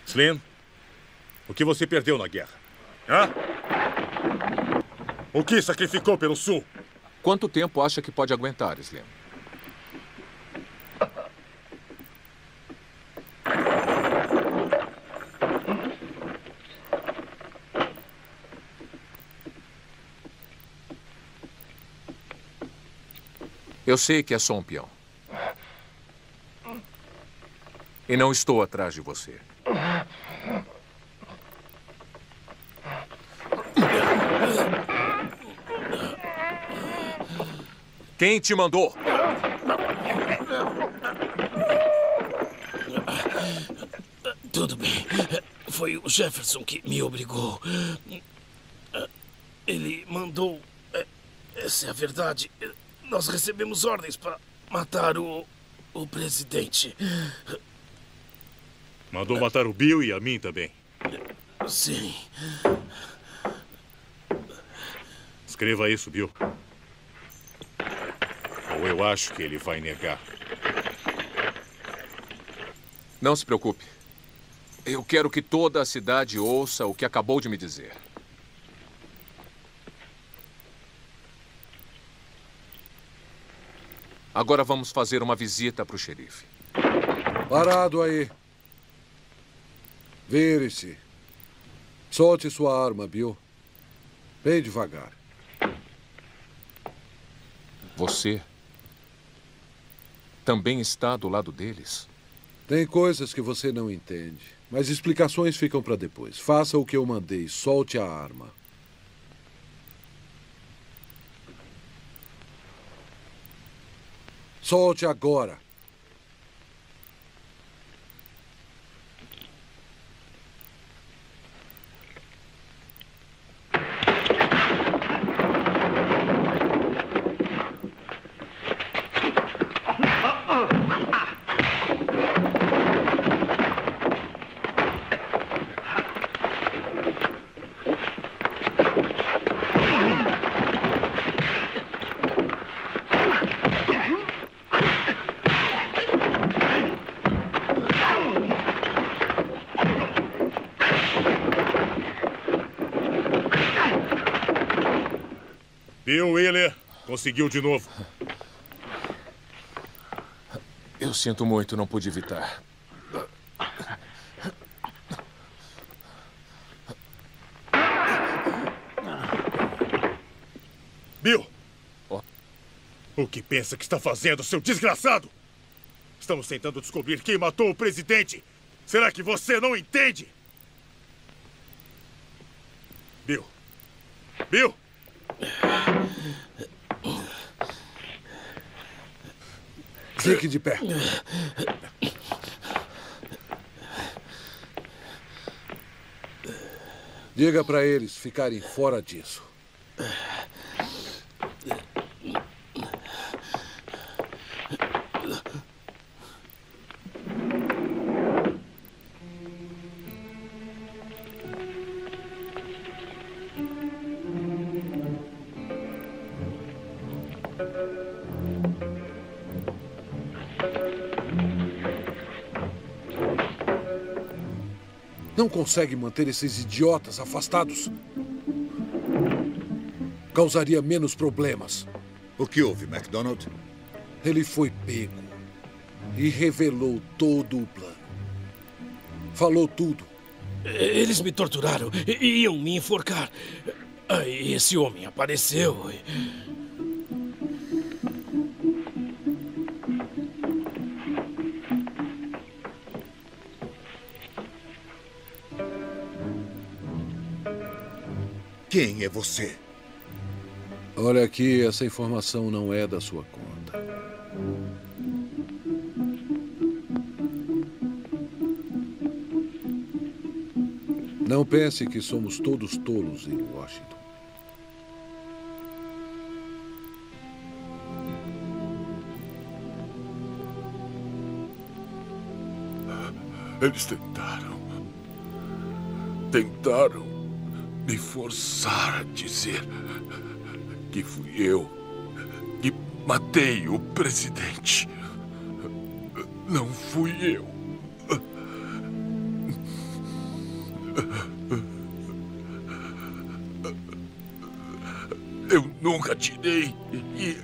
Slim, o que você perdeu na guerra? Hã? O que sacrificou pelo Sul? Quanto tempo acha que pode aguentar, Slim? Eu sei que é só um peão. E não estou atrás de você. Quem te mandou? Tudo bem. Foi o Jefferson que me obrigou. Ele mandou. Essa é a verdade. Nós recebemos ordens para matar o. o presidente. Mandou matar o Bill e a mim também. Sim. Escreva isso, Bill. Ou eu acho que ele vai negar. Não se preocupe. Eu quero que toda a cidade ouça o que acabou de me dizer. Agora vamos fazer uma visita para o xerife. Parado aí. Vire-se. Solte sua arma, Bill. Bem devagar. Você também está do lado deles? Tem coisas que você não entende, mas explicações ficam para depois. Faça o que eu mandei. Solte a arma. Solte agora. Conseguiu de novo. Eu sinto muito, não pude evitar. Bill! O que pensa que está fazendo, seu desgraçado? Estamos tentando descobrir quem matou o presidente. Será que você não entende? Bill! Bill! Fique de pé. Diga para eles ficarem fora disso. Consegue manter esses idiotas afastados? Causaria menos problemas. O que houve, MacDonald? Ele foi pego e revelou todo o plano. Falou tudo. Eles me torturaram e iam me enforcar. Aí esse homem apareceu. e- Quem é você? Olha aqui, essa informação não é da sua conta. Não pense que somos todos tolos em Washington. Eles tentaram. Tentaram me forçar a dizer que fui eu que matei o presidente. Não fui eu. Eu nunca tirei e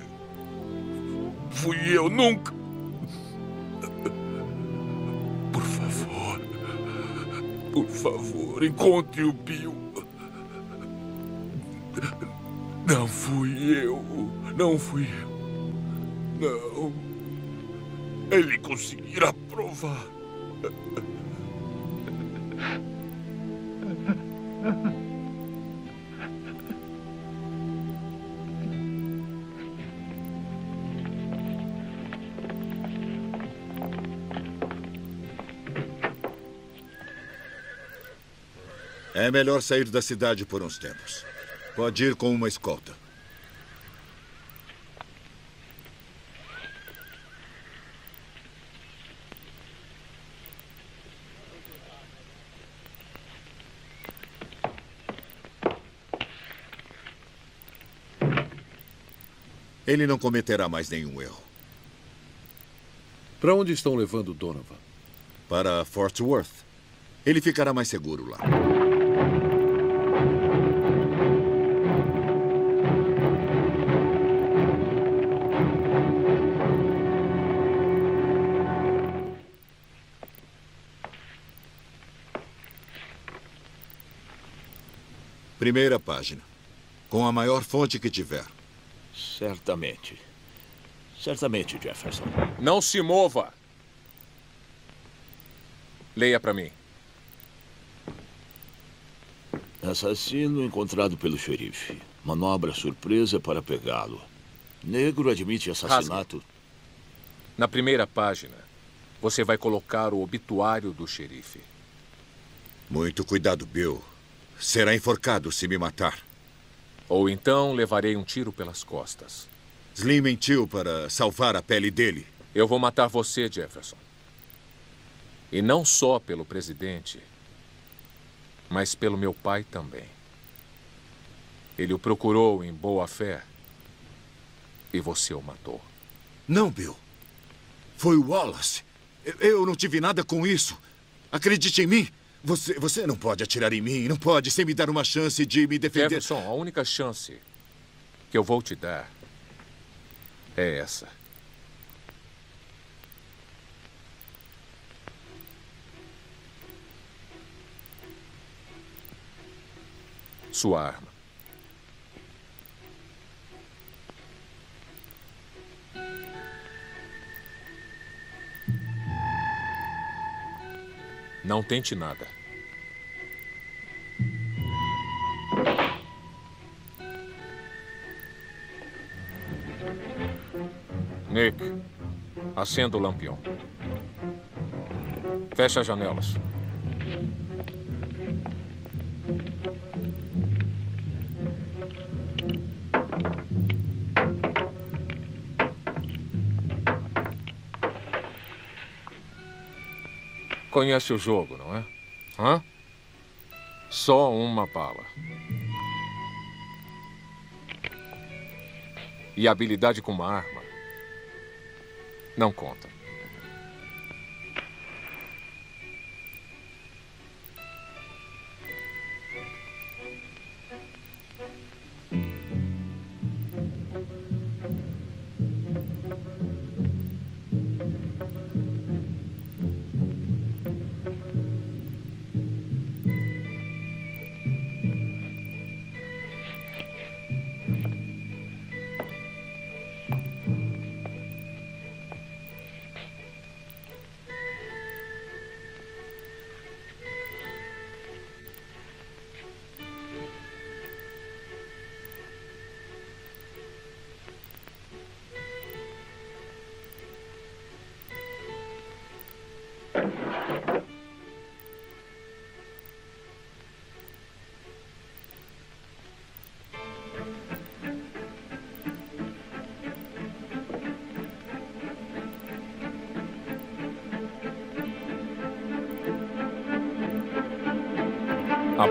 fui eu nunca. Por favor, por favor, encontre o Bill. Não fui eu, não fui eu. Não. Ele conseguirá provar. É melhor sair da cidade por uns tempos. Pode ir com uma escolta. Ele não cometerá mais nenhum erro. Para onde estão levando Donovan? Para Fort Worth. Ele ficará mais seguro lá. Primeira página. Com a maior fonte que tiver. Certamente. Certamente, Jefferson. Não se mova. Leia para mim. Assassino encontrado pelo xerife. Manobra surpresa para pegá-lo. Negro admite assassinato. Na primeira página, você vai colocar o obituário do xerife. Muito cuidado, Bill. Será enforcado se me matar. Ou então levarei um tiro pelas costas. Slim mentiu para salvar a pele dele. Eu vou matar você, Jefferson. E não só pelo presidente, mas pelo meu pai também. Ele o procurou em boa fé e você o matou. Não, Bill. Foi o Wallace. Eu- Eu não tive nada com isso. Acredite em mim. Você, você não pode atirar em mim. Não pode sem me dar uma chance de me defender. Jefferson, a única chance que eu vou te dar é essa. Sua arma. Não tente nada. Nick, acenda o lampião. Feche as janelas. Conhece o jogo, não é? Hã? Só uma bala. E habilidade com uma arma não conta.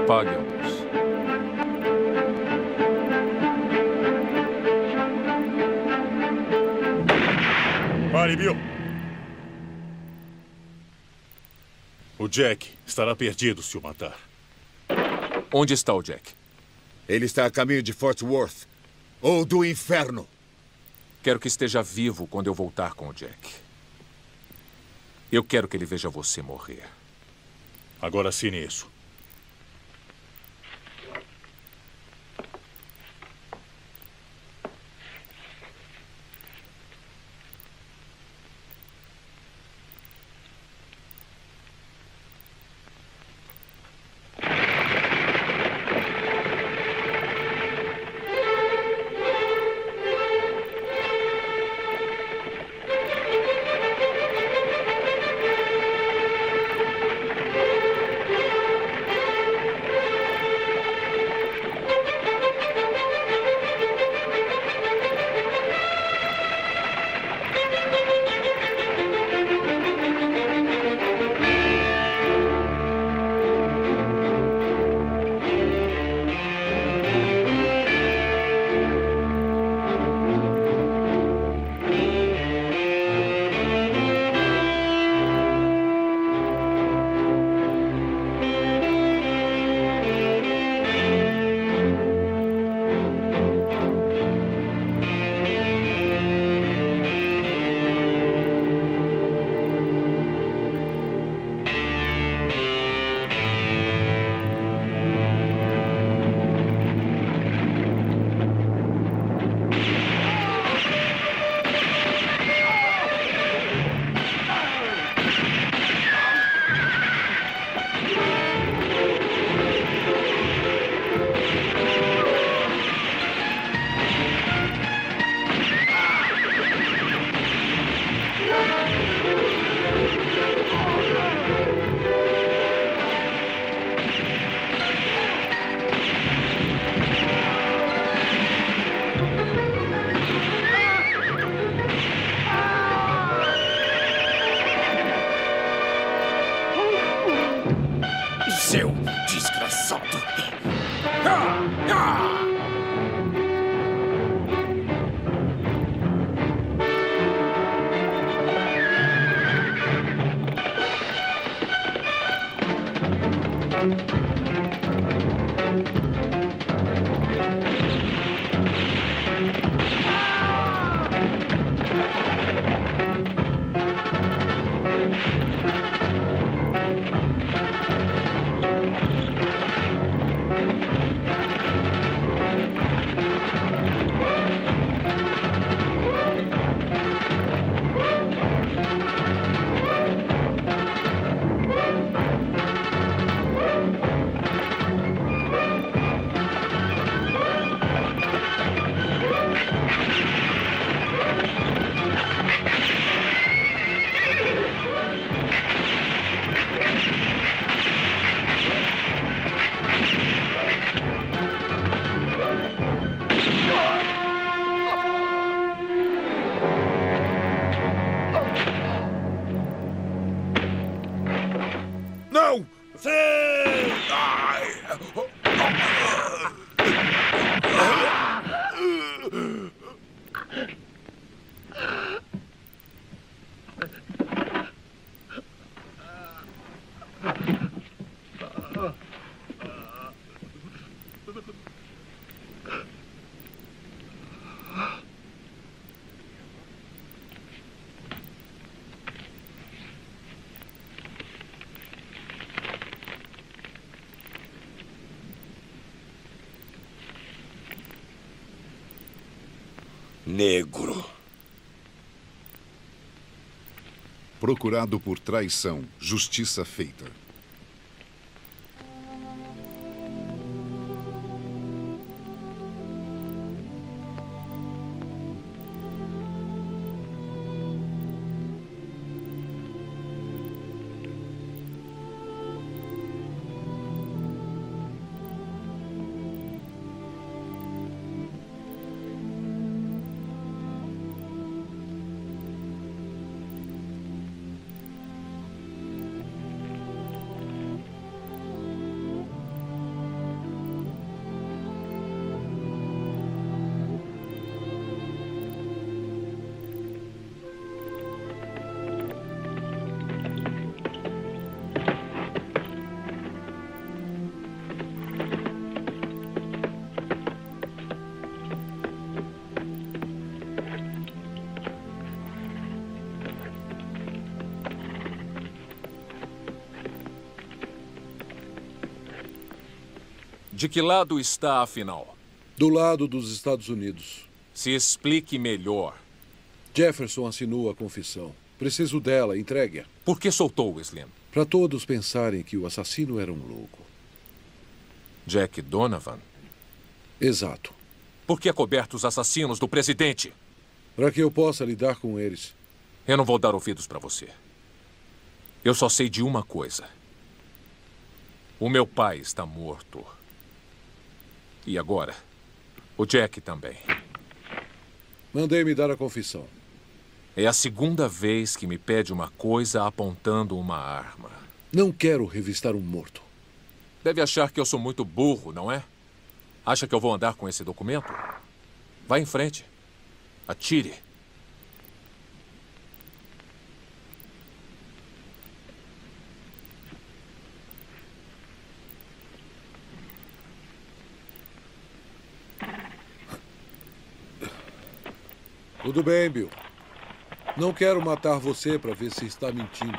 apague a. Pare, Bill. O Jack estará perdido se o matar. Onde está o Jack? Ele está a caminho de Fort Worth ou do inferno. Quero que esteja vivo quando eu voltar com o Jack. Eu quero que ele veja você morrer. Agora assine isso. Negro. Procurado por traição, justiça feita. De que lado está, afinal? Do lado dos Estados Unidos. Se explique melhor. Jefferson assinou a confissão. Preciso dela, entregue-a. Por que soltou o Slim? Para todos pensarem que o assassino era um louco. Jack Donovan? Exato. Por que coberto os assassinos do presidente? Para que eu possa lidar com eles. Eu não vou dar ouvidos para você. Eu só sei de uma coisa. O meu pai está morto. E agora? O Jack também. Mandei me dar a confissão. É a segunda vez que me pede uma coisa apontando uma arma. Não quero revistar um morto. Deve achar que eu sou muito burro, não é? Acha que eu vou andar com esse documento? Vá em frente. Atire. Tudo bem, Bill. Não quero matar você para ver se está mentindo.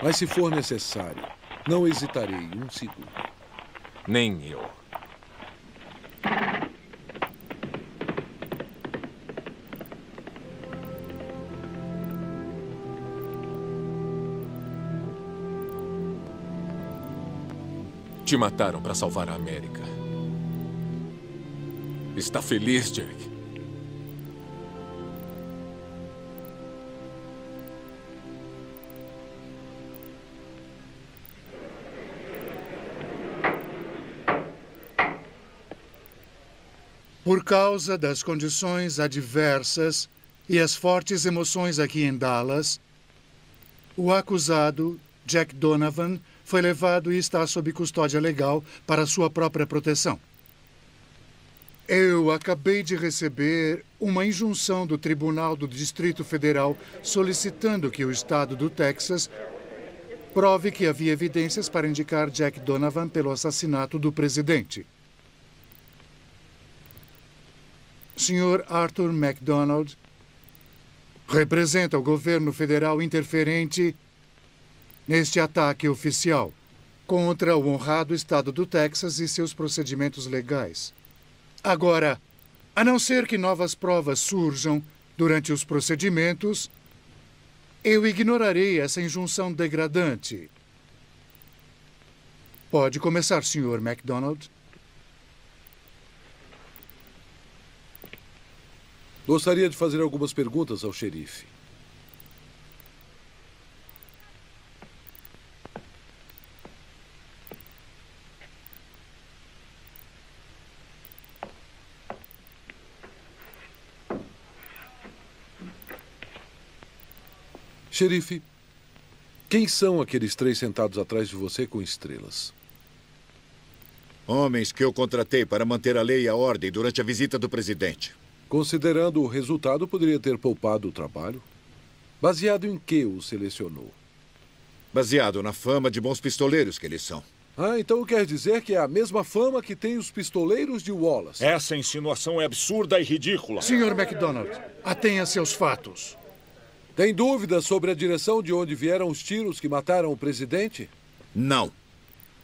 Mas se for necessário, não hesitarei um segundo. Nem eu. Te mataram para salvar a América. Está feliz, Jack? Por causa das condições adversas e as fortes emoções aqui em Dallas, o acusado, Jack Donovan, foi levado e está sob custódia legal para sua própria proteção. Eu acabei de receber uma injunção do Tribunal do Distrito Federal solicitando que o Estado do Texas prove que havia evidências para indicar Jack Donovan pelo assassinato do presidente. Sr. Arthur MacDonald representa o governo federal interferente neste ataque oficial contra o honrado Estado do Texas e seus procedimentos legais. Agora, a não ser que novas provas surjam durante os procedimentos, eu ignorarei essa injunção degradante. Pode começar, Sr. MacDonald. Gostaria de fazer algumas perguntas ao xerife. Xerife, quem são aqueles três sentados atrás de você com estrelas? Homens que eu contratei para manter a lei e a ordem durante a visita do presidente. Considerando o resultado, poderia ter poupado o trabalho? Baseado em que o selecionou? Baseado na fama de bons pistoleiros que eles são. Ah, então quer dizer que é a mesma fama que tem os pistoleiros de Wallace. Essa insinuação é absurda e ridícula. Sr. MacDonald, atenha-se aos fatos. Tem dúvidas sobre a direção de onde vieram os tiros que mataram o presidente? Não.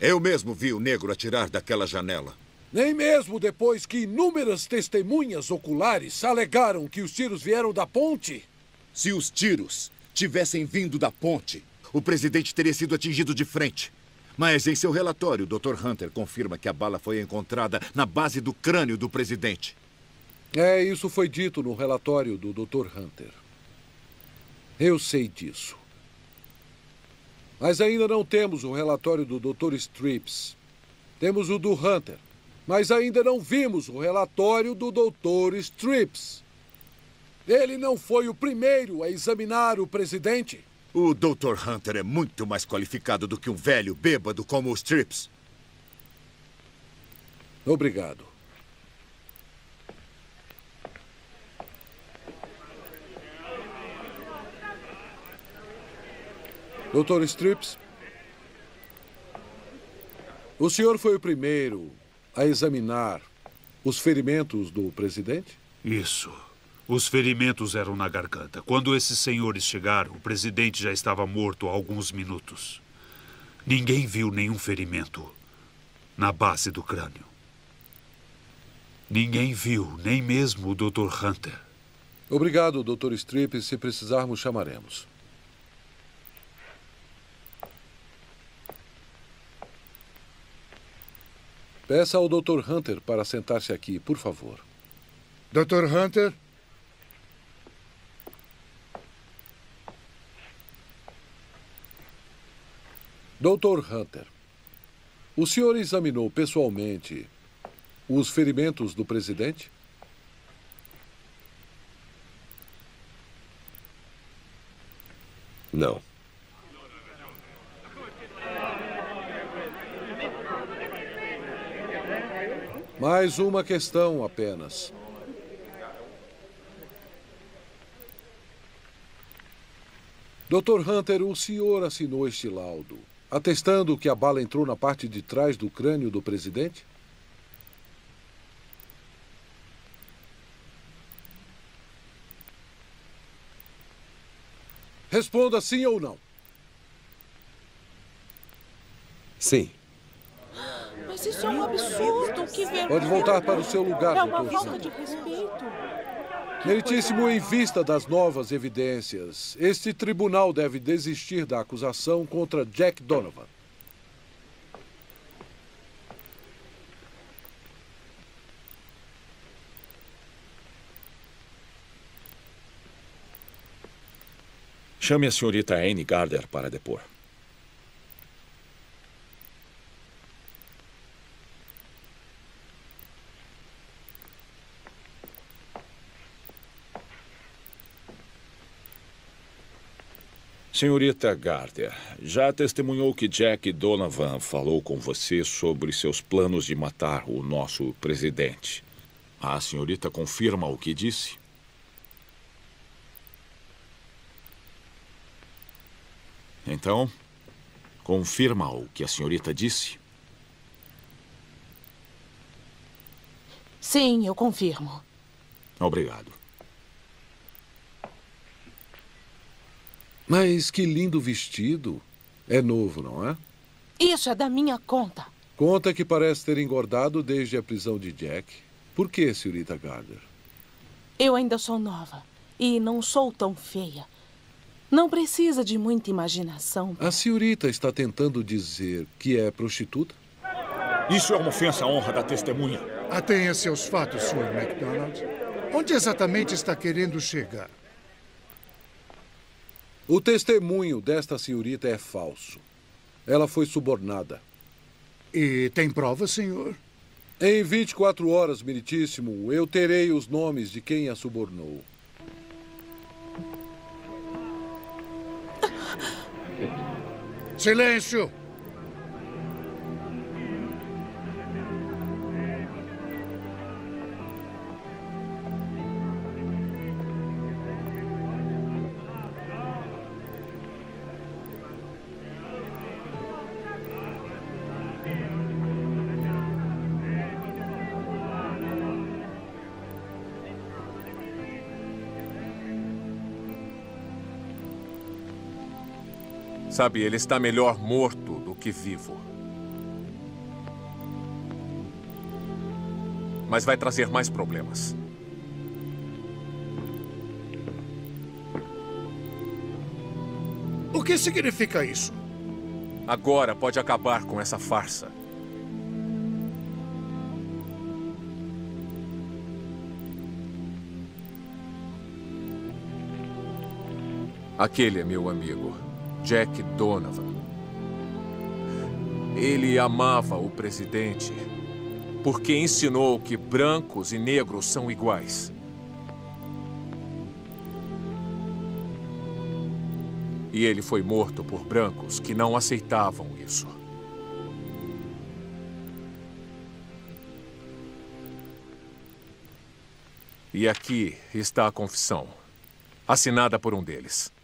Eu mesmo vi o negro atirar daquela janela. Nem mesmo depois que inúmeras testemunhas oculares alegaram que os tiros vieram da ponte? Se os tiros tivessem vindo da ponte, o presidente teria sido atingido de frente. Mas em seu relatório, o Dr. Hunter confirma que a bala foi encontrada na base do crânio do presidente. É, isso foi dito no relatório do Dr. Hunter. Eu sei disso. Mas ainda não temos o relatório do Dr. Strips. Temos o do Hunter. Mas ainda não vimos o relatório do Dr. Strips. Ele não foi o primeiro a examinar o presidente. O Dr. Hunter é muito mais qualificado do que um velho bêbado como o Strips. Obrigado. Dr. Strips, o senhor foi o primeiro a examinar os ferimentos do presidente? Isso. Os ferimentos eram na garganta. Quando esses senhores chegaram, o presidente já estava morto há alguns minutos. Ninguém viu nenhum ferimento na base do crânio. Ninguém viu, nem mesmo o Dr. Hunter. Obrigado, Dr. Strip. Se precisarmos, chamaremos. Peça ao Dr. Hunter para sentar-se aqui, por favor. Dr. Hunter? Dr. Hunter, o senhor examinou pessoalmente os ferimentos do presidente? Não. Mais uma questão apenas. Dr. Hunter, o senhor assinou este laudo, atestando que a bala entrou na parte de trás do crânio do presidente? Responda sim ou não. Sim. Mas isso é um absurdo. Que vergonha. Pode voltar para o seu lugar, É uma Dr. falta de respeito. Meritíssimo, em vista das novas evidências, este tribunal deve desistir da acusação contra Jack Donovan. Chame a senhorita Anne Gardner para depor. Senhorita Gardner, já testemunhou que Jack Donovan falou com você sobre seus planos de matar o nosso presidente. A senhorita confirma o que disse? Então, confirma o que a senhorita disse? Sim, eu confirmo. Obrigado. Mas que lindo vestido. É novo, não é? Isso é da minha conta. Conta que parece ter engordado desde a prisão de Jack. Por que, senhorita Gardner? Eu ainda sou nova e não sou tão feia. Não precisa de muita imaginação. A senhorita está tentando dizer que é prostituta? Isso é uma ofensa à honra da testemunha. Atenha-se aos fatos, Sr. MacDonald. Onde exatamente está querendo chegar? O testemunho desta senhorita é falso. Ela foi subornada. E tem prova, senhor? Em 24 horas, meritíssimo, eu terei os nomes de quem a subornou. Silêncio! Sabe, ele está melhor morto do que vivo. Mas vai trazer mais problemas. O que significa isso? Agora pode acabar com essa farsa. Aquele é meu amigo, Jack Donovan. Ele amava o presidente porque ensinou que brancos e negros são iguais. E ele foi morto por brancos que não aceitavam isso. E aqui está a confissão, assinada por um deles.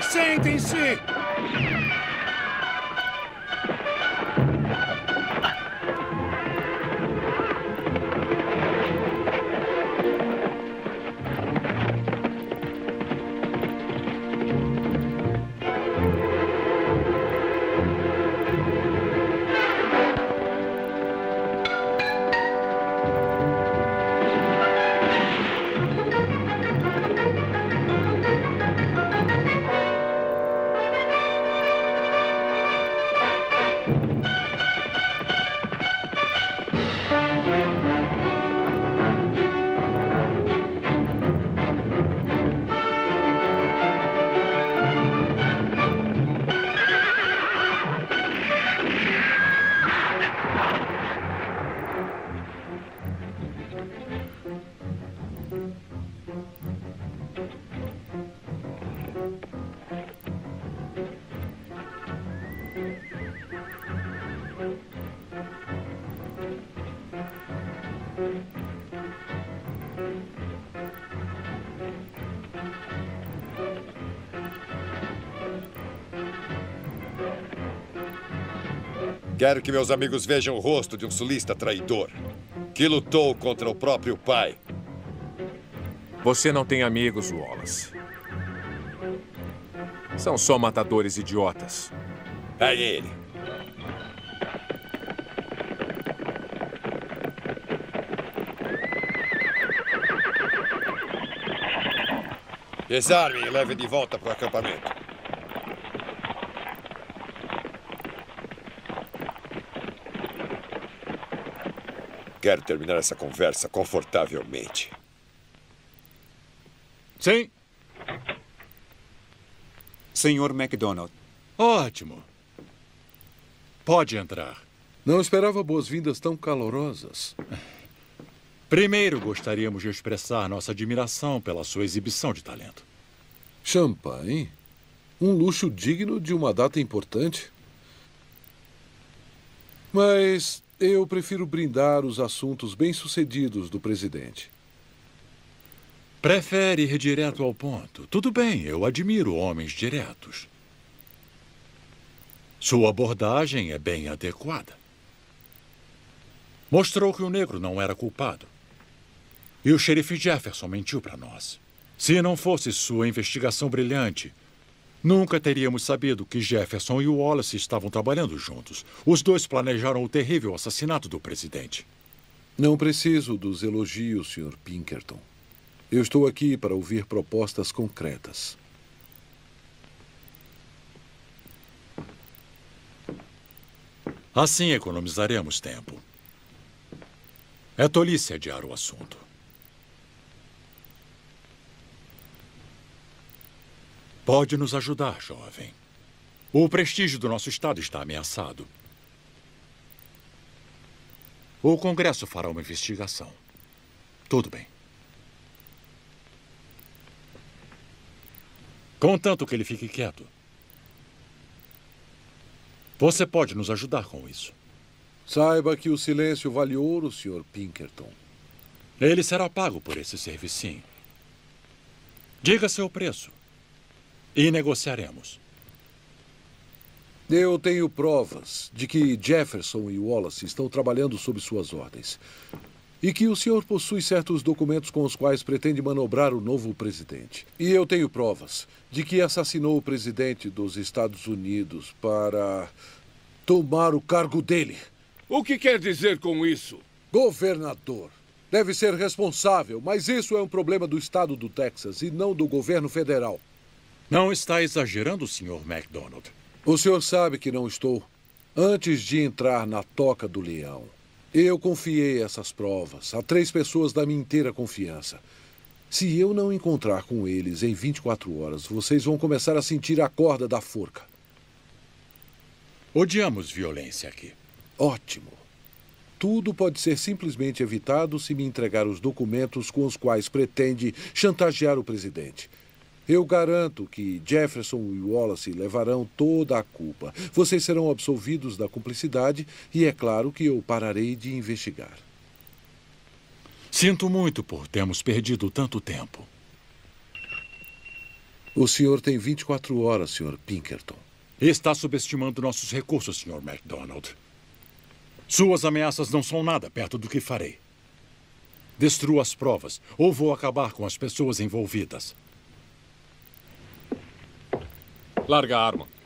Ordem, sentem-se! Quero que meus amigos vejam o rosto de um sulista traidor que lutou contra o próprio pai. Você não tem amigos, Wallace. São só matadores idiotas. Pegue ele. Desarme e leve de volta para o acampamento. Quero terminar essa conversa confortavelmente. Sim. Senhor MacDonald. Ótimo. Pode entrar. Não esperava boas-vindas tão calorosas. Primeiro, gostaríamos de expressar nossa admiração pela sua exibição de talento. Champanhe? Um luxo digno de uma data importante. Mas eu prefiro brindar os assuntos bem-sucedidos do presidente. Prefere ir direto ao ponto. Tudo bem, eu admiro homens diretos. Sua abordagem é bem adequada. Mostrou que o negro não era culpado. E o xerife Jefferson mentiu para nós. Se não fosse sua investigação brilhante, nunca teríamos sabido que Jefferson e Wallace estavam trabalhando juntos. Os dois planejaram o terrível assassinato do presidente. Não preciso dos elogios, Sr. Pinkerton. Eu estou aqui para ouvir propostas concretas. Assim economizaremos tempo. É tolice adiar o assunto. Pode nos ajudar, jovem. O prestígio do nosso Estado está ameaçado. O Congresso fará uma investigação. Tudo bem. Contanto que ele fique quieto. Você pode nos ajudar com isso. Saiba que o silêncio vale ouro, Sr. Pinkerton. Ele será pago por esse servicinho. Diga seu preço. E negociaremos. Eu tenho provas de que Jefferson e Wallace estão trabalhando sob suas ordens. E que o senhor possui certos documentos com os quais pretende manobrar o novo presidente. E eu tenho provas de que assassinou o presidente dos Estados Unidos para tomar o cargo dele. O que quer dizer com isso? Governador. Deve ser responsável, mas isso é um problema do estado do Texas e não do governo federal. Não está exagerando, Sr. MacDonald. O senhor sabe que não estou. Antes de entrar na toca do leão, eu confiei essas provas a três pessoas da minha inteira confiança. Se eu não encontrar com eles em 24 horas, vocês vão começar a sentir a corda da forca. Odiamos violência aqui. Ótimo. Tudo pode ser simplesmente evitado se me entregar os documentos com os quais pretende chantagear o presidente. Eu garanto que Jefferson e Wallace levarão toda a culpa. Vocês serão absolvidos da cumplicidade e é claro que eu pararei de investigar. Sinto muito por termos perdido tanto tempo. O senhor tem 24 horas, Sr. Pinkerton. Está subestimando nossos recursos, Sr. MacDonald. Suas ameaças não são nada perto do que farei. Destrua as provas ou vou acabar com as pessoas envolvidas. Larga a arma.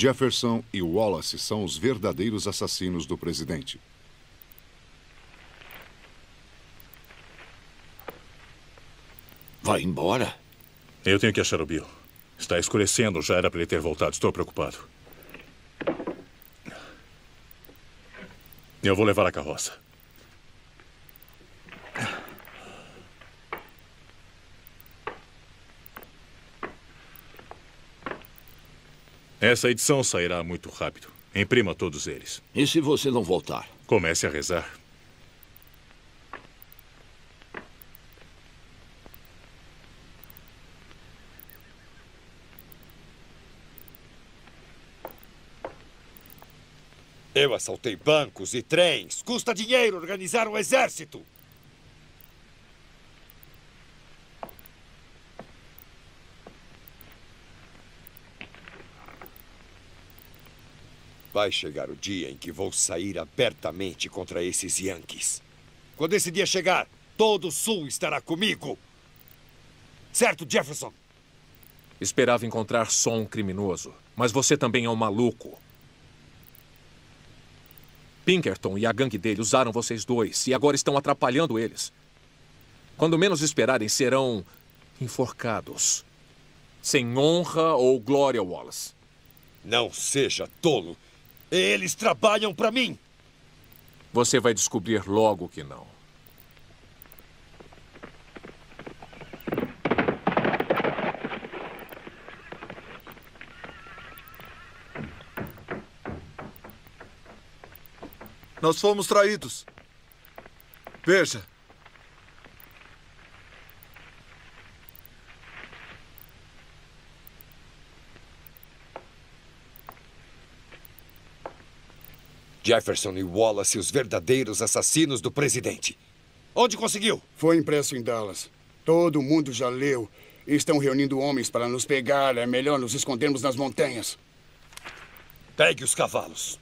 Jefferson e Wallace são os verdadeiros assassinos do presidente. Vai embora? Eu tenho que achar o Bill. Está escurecendo, já era para ele ter voltado. Estou preocupado. Eu vou levar a carroça. Essa edição sairá muito rápido. Imprima todos eles. E se você não voltar? Comece a rezar. Eu assaltei bancos e trens. Custa dinheiro organizar um exército. Vai chegar o dia em que vou sair abertamente contra esses Yankees. Quando esse dia chegar, todo o Sul estará comigo. Certo, Jefferson? Esperava encontrar só um criminoso, mas você também é um maluco. Pinkerton e a gangue dele usaram vocês dois e agora estão atrapalhando eles. Quando menos esperarem, serão enforcados. Sem honra ou glória, Wallace. Não seja tolo. Eles trabalham para mim. Você vai descobrir logo que não. Nós fomos traídos. Veja. Jefferson e Wallace, os verdadeiros assassinos do presidente. Onde conseguiu? Foi impresso em Dallas. Todo mundo já leu. Estão reunindo homens para nos pegar. É melhor nos escondermos nas montanhas. Pegue os cavalos.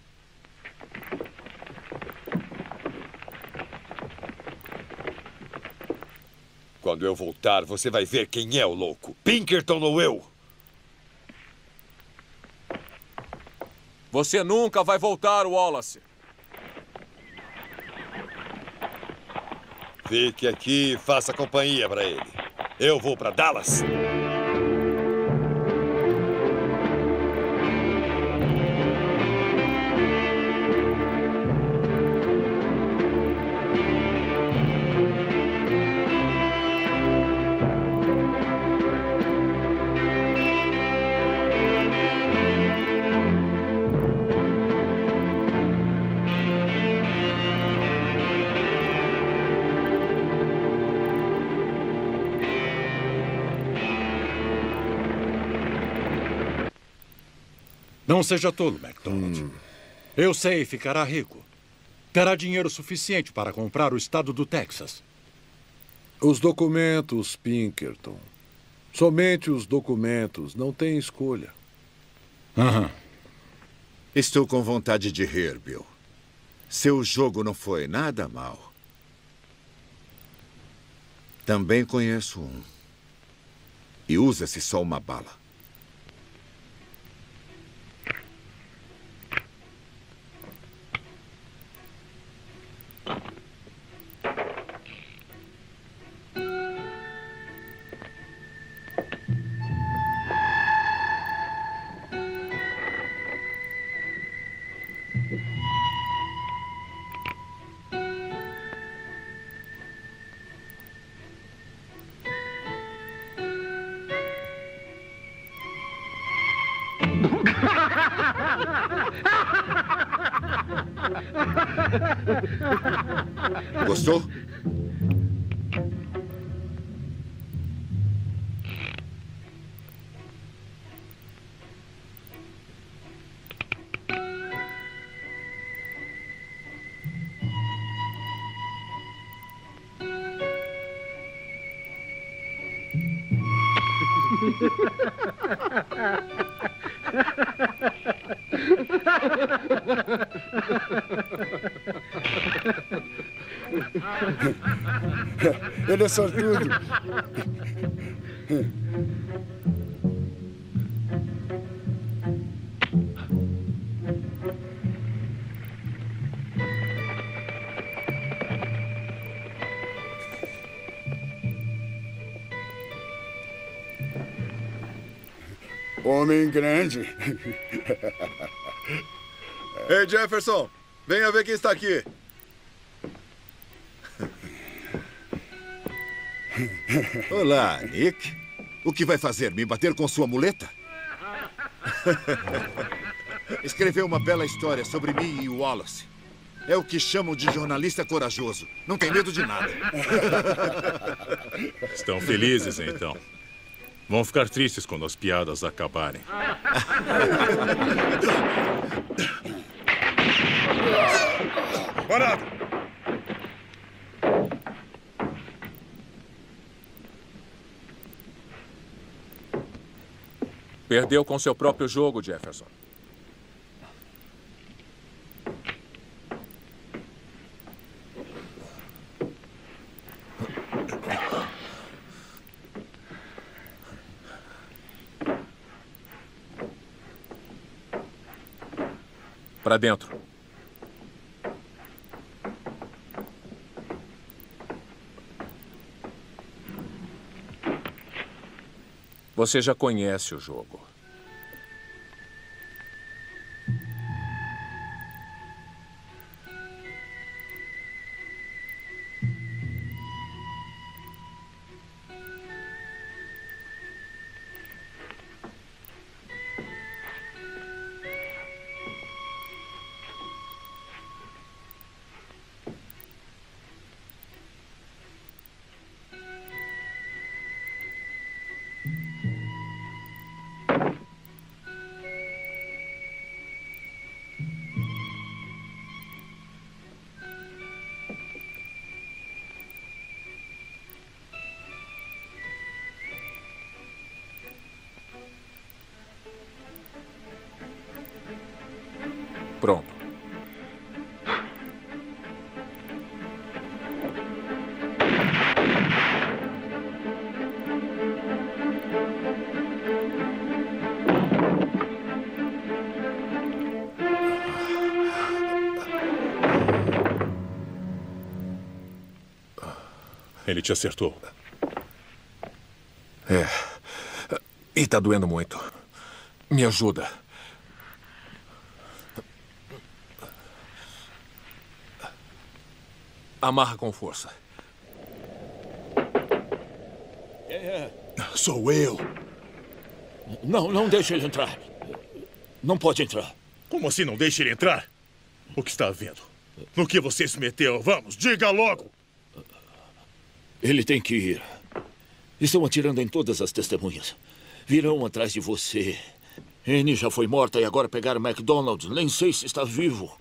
Quando eu voltar, você vai ver quem é o louco. Pinkerton ou eu. Você nunca vai voltar, Wallace. Fique aqui e faça companhia para ele. Eu vou para Dallas. Não seja tolo, MacDonald. Eu sei, ficará rico. Terá dinheiro suficiente para comprar o estado do Texas. Os documentos, Pinkerton. Somente os documentos. Não tem escolha. Aham. Estou com vontade de rir, Bill. Seu jogo não foi nada mal. Também conheço um. E usa-se só uma bala. Sortudo. Homem grande. Ei, Jefferson, venha ver quem está aqui. Olá, Nick. O que vai fazer? Me bater com sua muleta? [laughs] Escreveu uma bela história sobre mim e o Wallace. É o que chamam de jornalista corajoso. Não tem medo de nada. [laughs] Estão felizes, então. Vão ficar tristes quando as piadas acabarem. [laughs] Parado! Perdeu com seu próprio jogo, Jefferson. Para dentro. Você já conhece o jogo. Te acertou. É. E tá doendo muito. Me ajuda. Amarra com força. É, Sou eu. Não, não deixe ele entrar. Não pode entrar. Como assim não deixa ele entrar? O que está havendo? No que você se meteu? Vamos, diga logo! Ele tem que ir. Estão atirando em todas as testemunhas. Virão atrás de você. Anne já foi morta e agora pegaram McDonald. Nem sei se está vivo.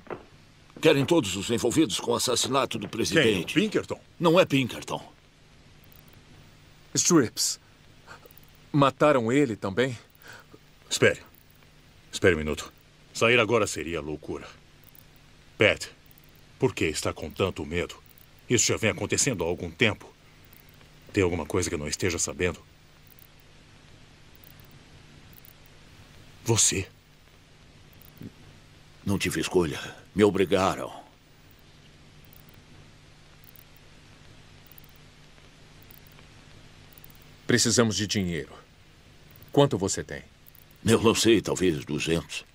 Querem todos os envolvidos com o assassinato do presidente. Quem? Pinkerton? Não é Pinkerton. Strips. Mataram ele também? Espere. Espere um minuto. Sair agora seria loucura. Pat, por que está com tanto medo? Isso já vem acontecendo há algum tempo. Tem alguma coisa que eu não esteja sabendo? Você. Não tive escolha. Me obrigaram. Precisamos de dinheiro. Quanto você tem? Eu não sei, talvez 200.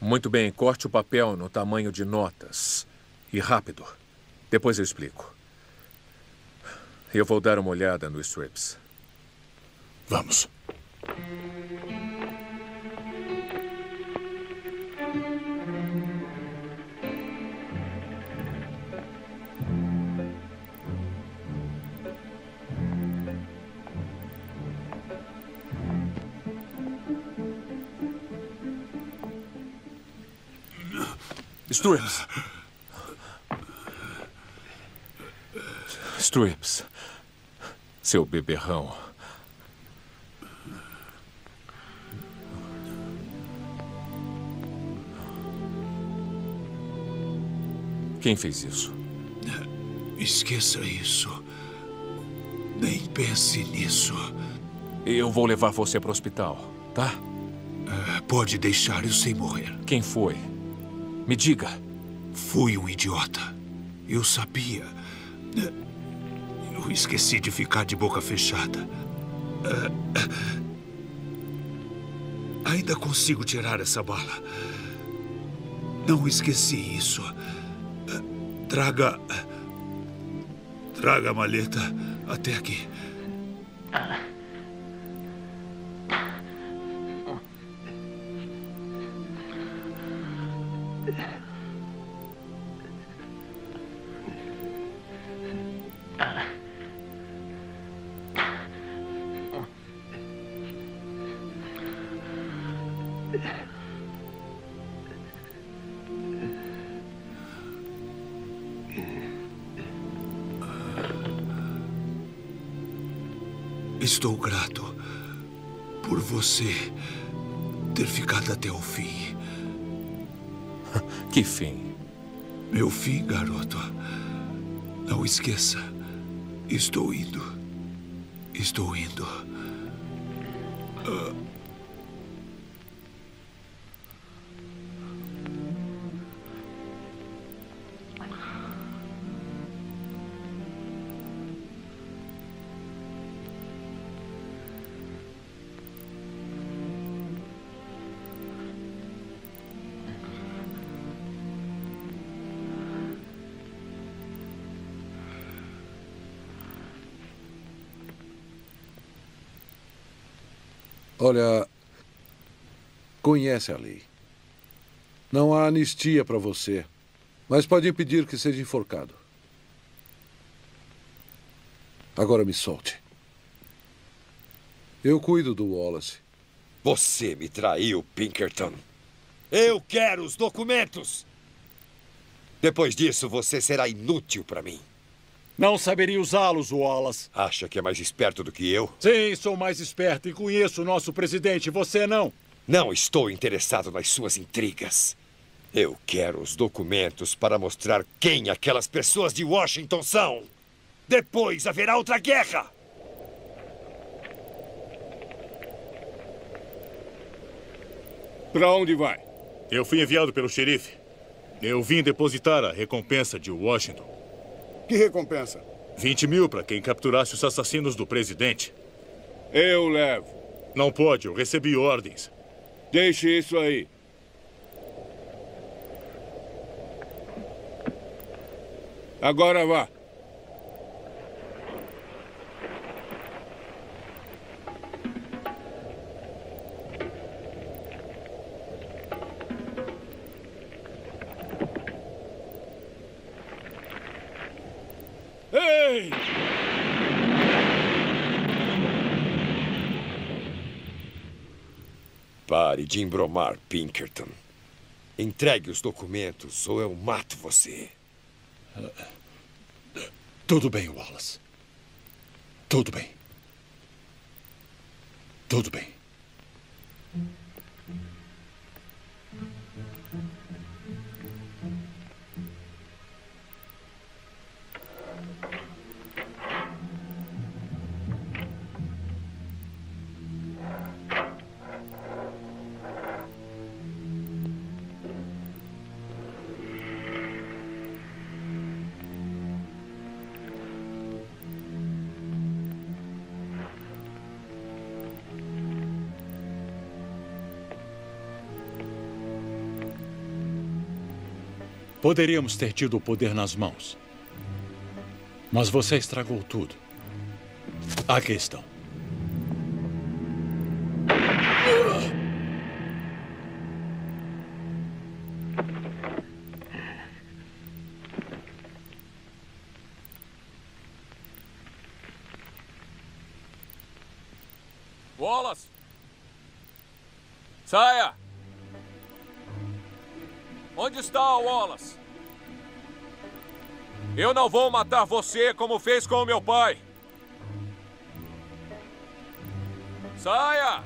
Muito bem, corte o papel no tamanho de notas. E rápido. Depois eu explico. Eu vou dar uma olhada no strips. Vamos. Strips. Strips. Seu beberrão. Quem fez isso? Esqueça isso. Nem pense nisso. Eu vou levar você para o hospital, tá? Ah, pode deixar, eu sei morrer. Quem foi? Me diga. Fui um idiota. Eu sabia. Eu esqueci de ficar de boca fechada. Ah, Ainda consigo tirar essa bala. Não esqueci isso. Traga. Traga a maleta até aqui. Estou grato por você ter ficado até o fim. Que fim? Meu fim, garoto. Não esqueça. Estou indo. Estou indo. Ah. Olha, conhece a lei. Não há anistia para você, mas pode impedir que seja enforcado. Agora me solte. Eu cuido do Wallace. Você me traiu, Pinkerton. Eu quero os documentos. Depois disso, você será inútil para mim. Não saberia usá-los, Wallace. Acha que é mais esperto do que eu? Sim, sou mais esperto e conheço o nosso presidente. Você não. Não estou interessado nas suas intrigas. Eu quero os documentos para mostrar quem aquelas pessoas de Washington são. Depois haverá outra guerra. Para onde vai? Eu fui enviado pelo xerife. Eu vim depositar a recompensa de Washington. Que recompensa? 20 mil para quem capturasse os assassinos do presidente. Eu levo. Não pode, eu recebi ordens. Deixe isso aí. Agora vá. Pare de embromar, Pinkerton. Entregue os documentos ou eu mato você. Tudo bem, Wallace. Tudo bem. Tudo bem. Poderíamos ter tido o poder nas mãos. Mas você estragou tudo. Aqui estão. Está Wallace? Eu não vou matar você como fez com meu pai. Saia!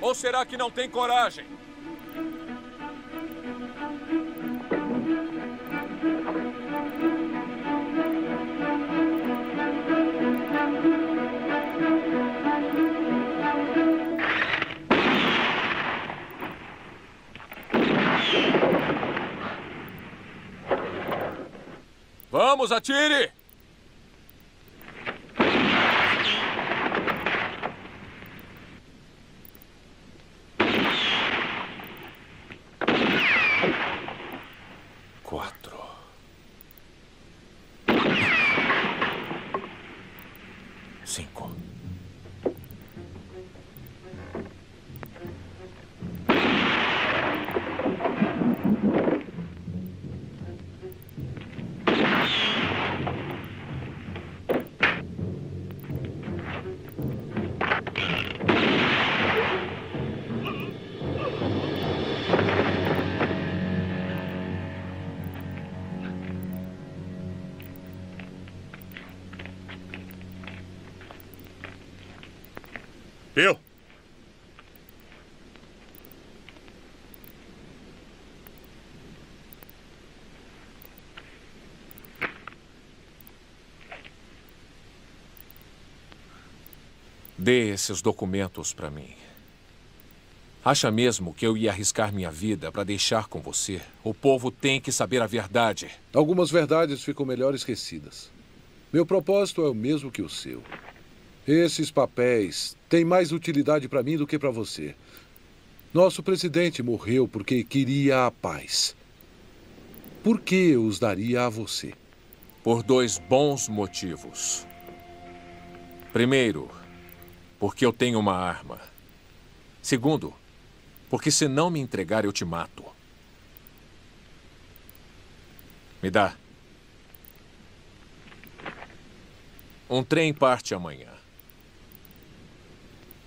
Ou será que não tem coragem? Atire! Dê esses documentos para mim. Acha mesmo que eu ia arriscar minha vida para deixar com você? O povo tem que saber a verdade. Algumas verdades ficam melhor esquecidas. Meu propósito é o mesmo que o seu. Esses papéis têm mais utilidade para mim do que para você. Nosso presidente morreu porque queria a paz. Por que eu os daria a você? Por dois bons motivos. Primeiro, porque eu tenho uma arma. Segundo, porque se não me entregar, eu te mato. Me dá. Um trem parte amanhã.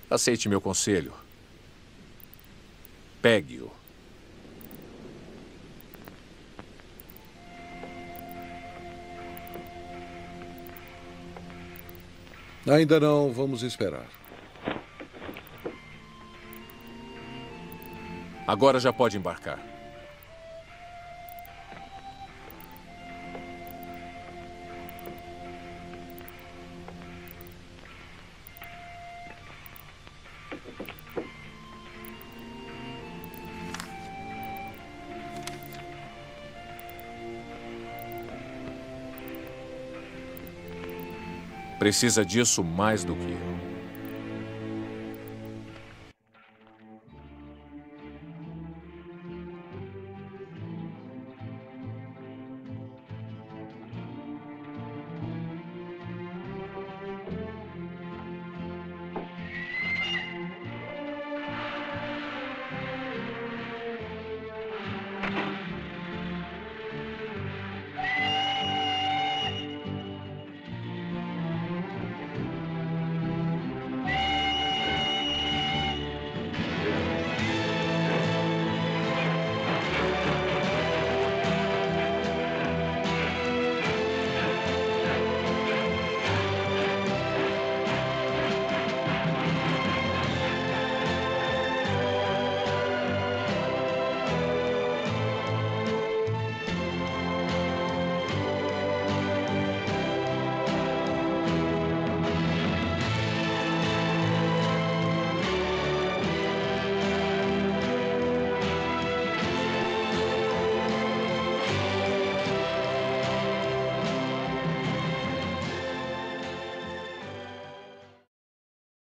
Aceite meu conselho. Pegue-o. Ainda não, vamos esperar. Agora já pode embarcar. Precisa disso mais do que eu.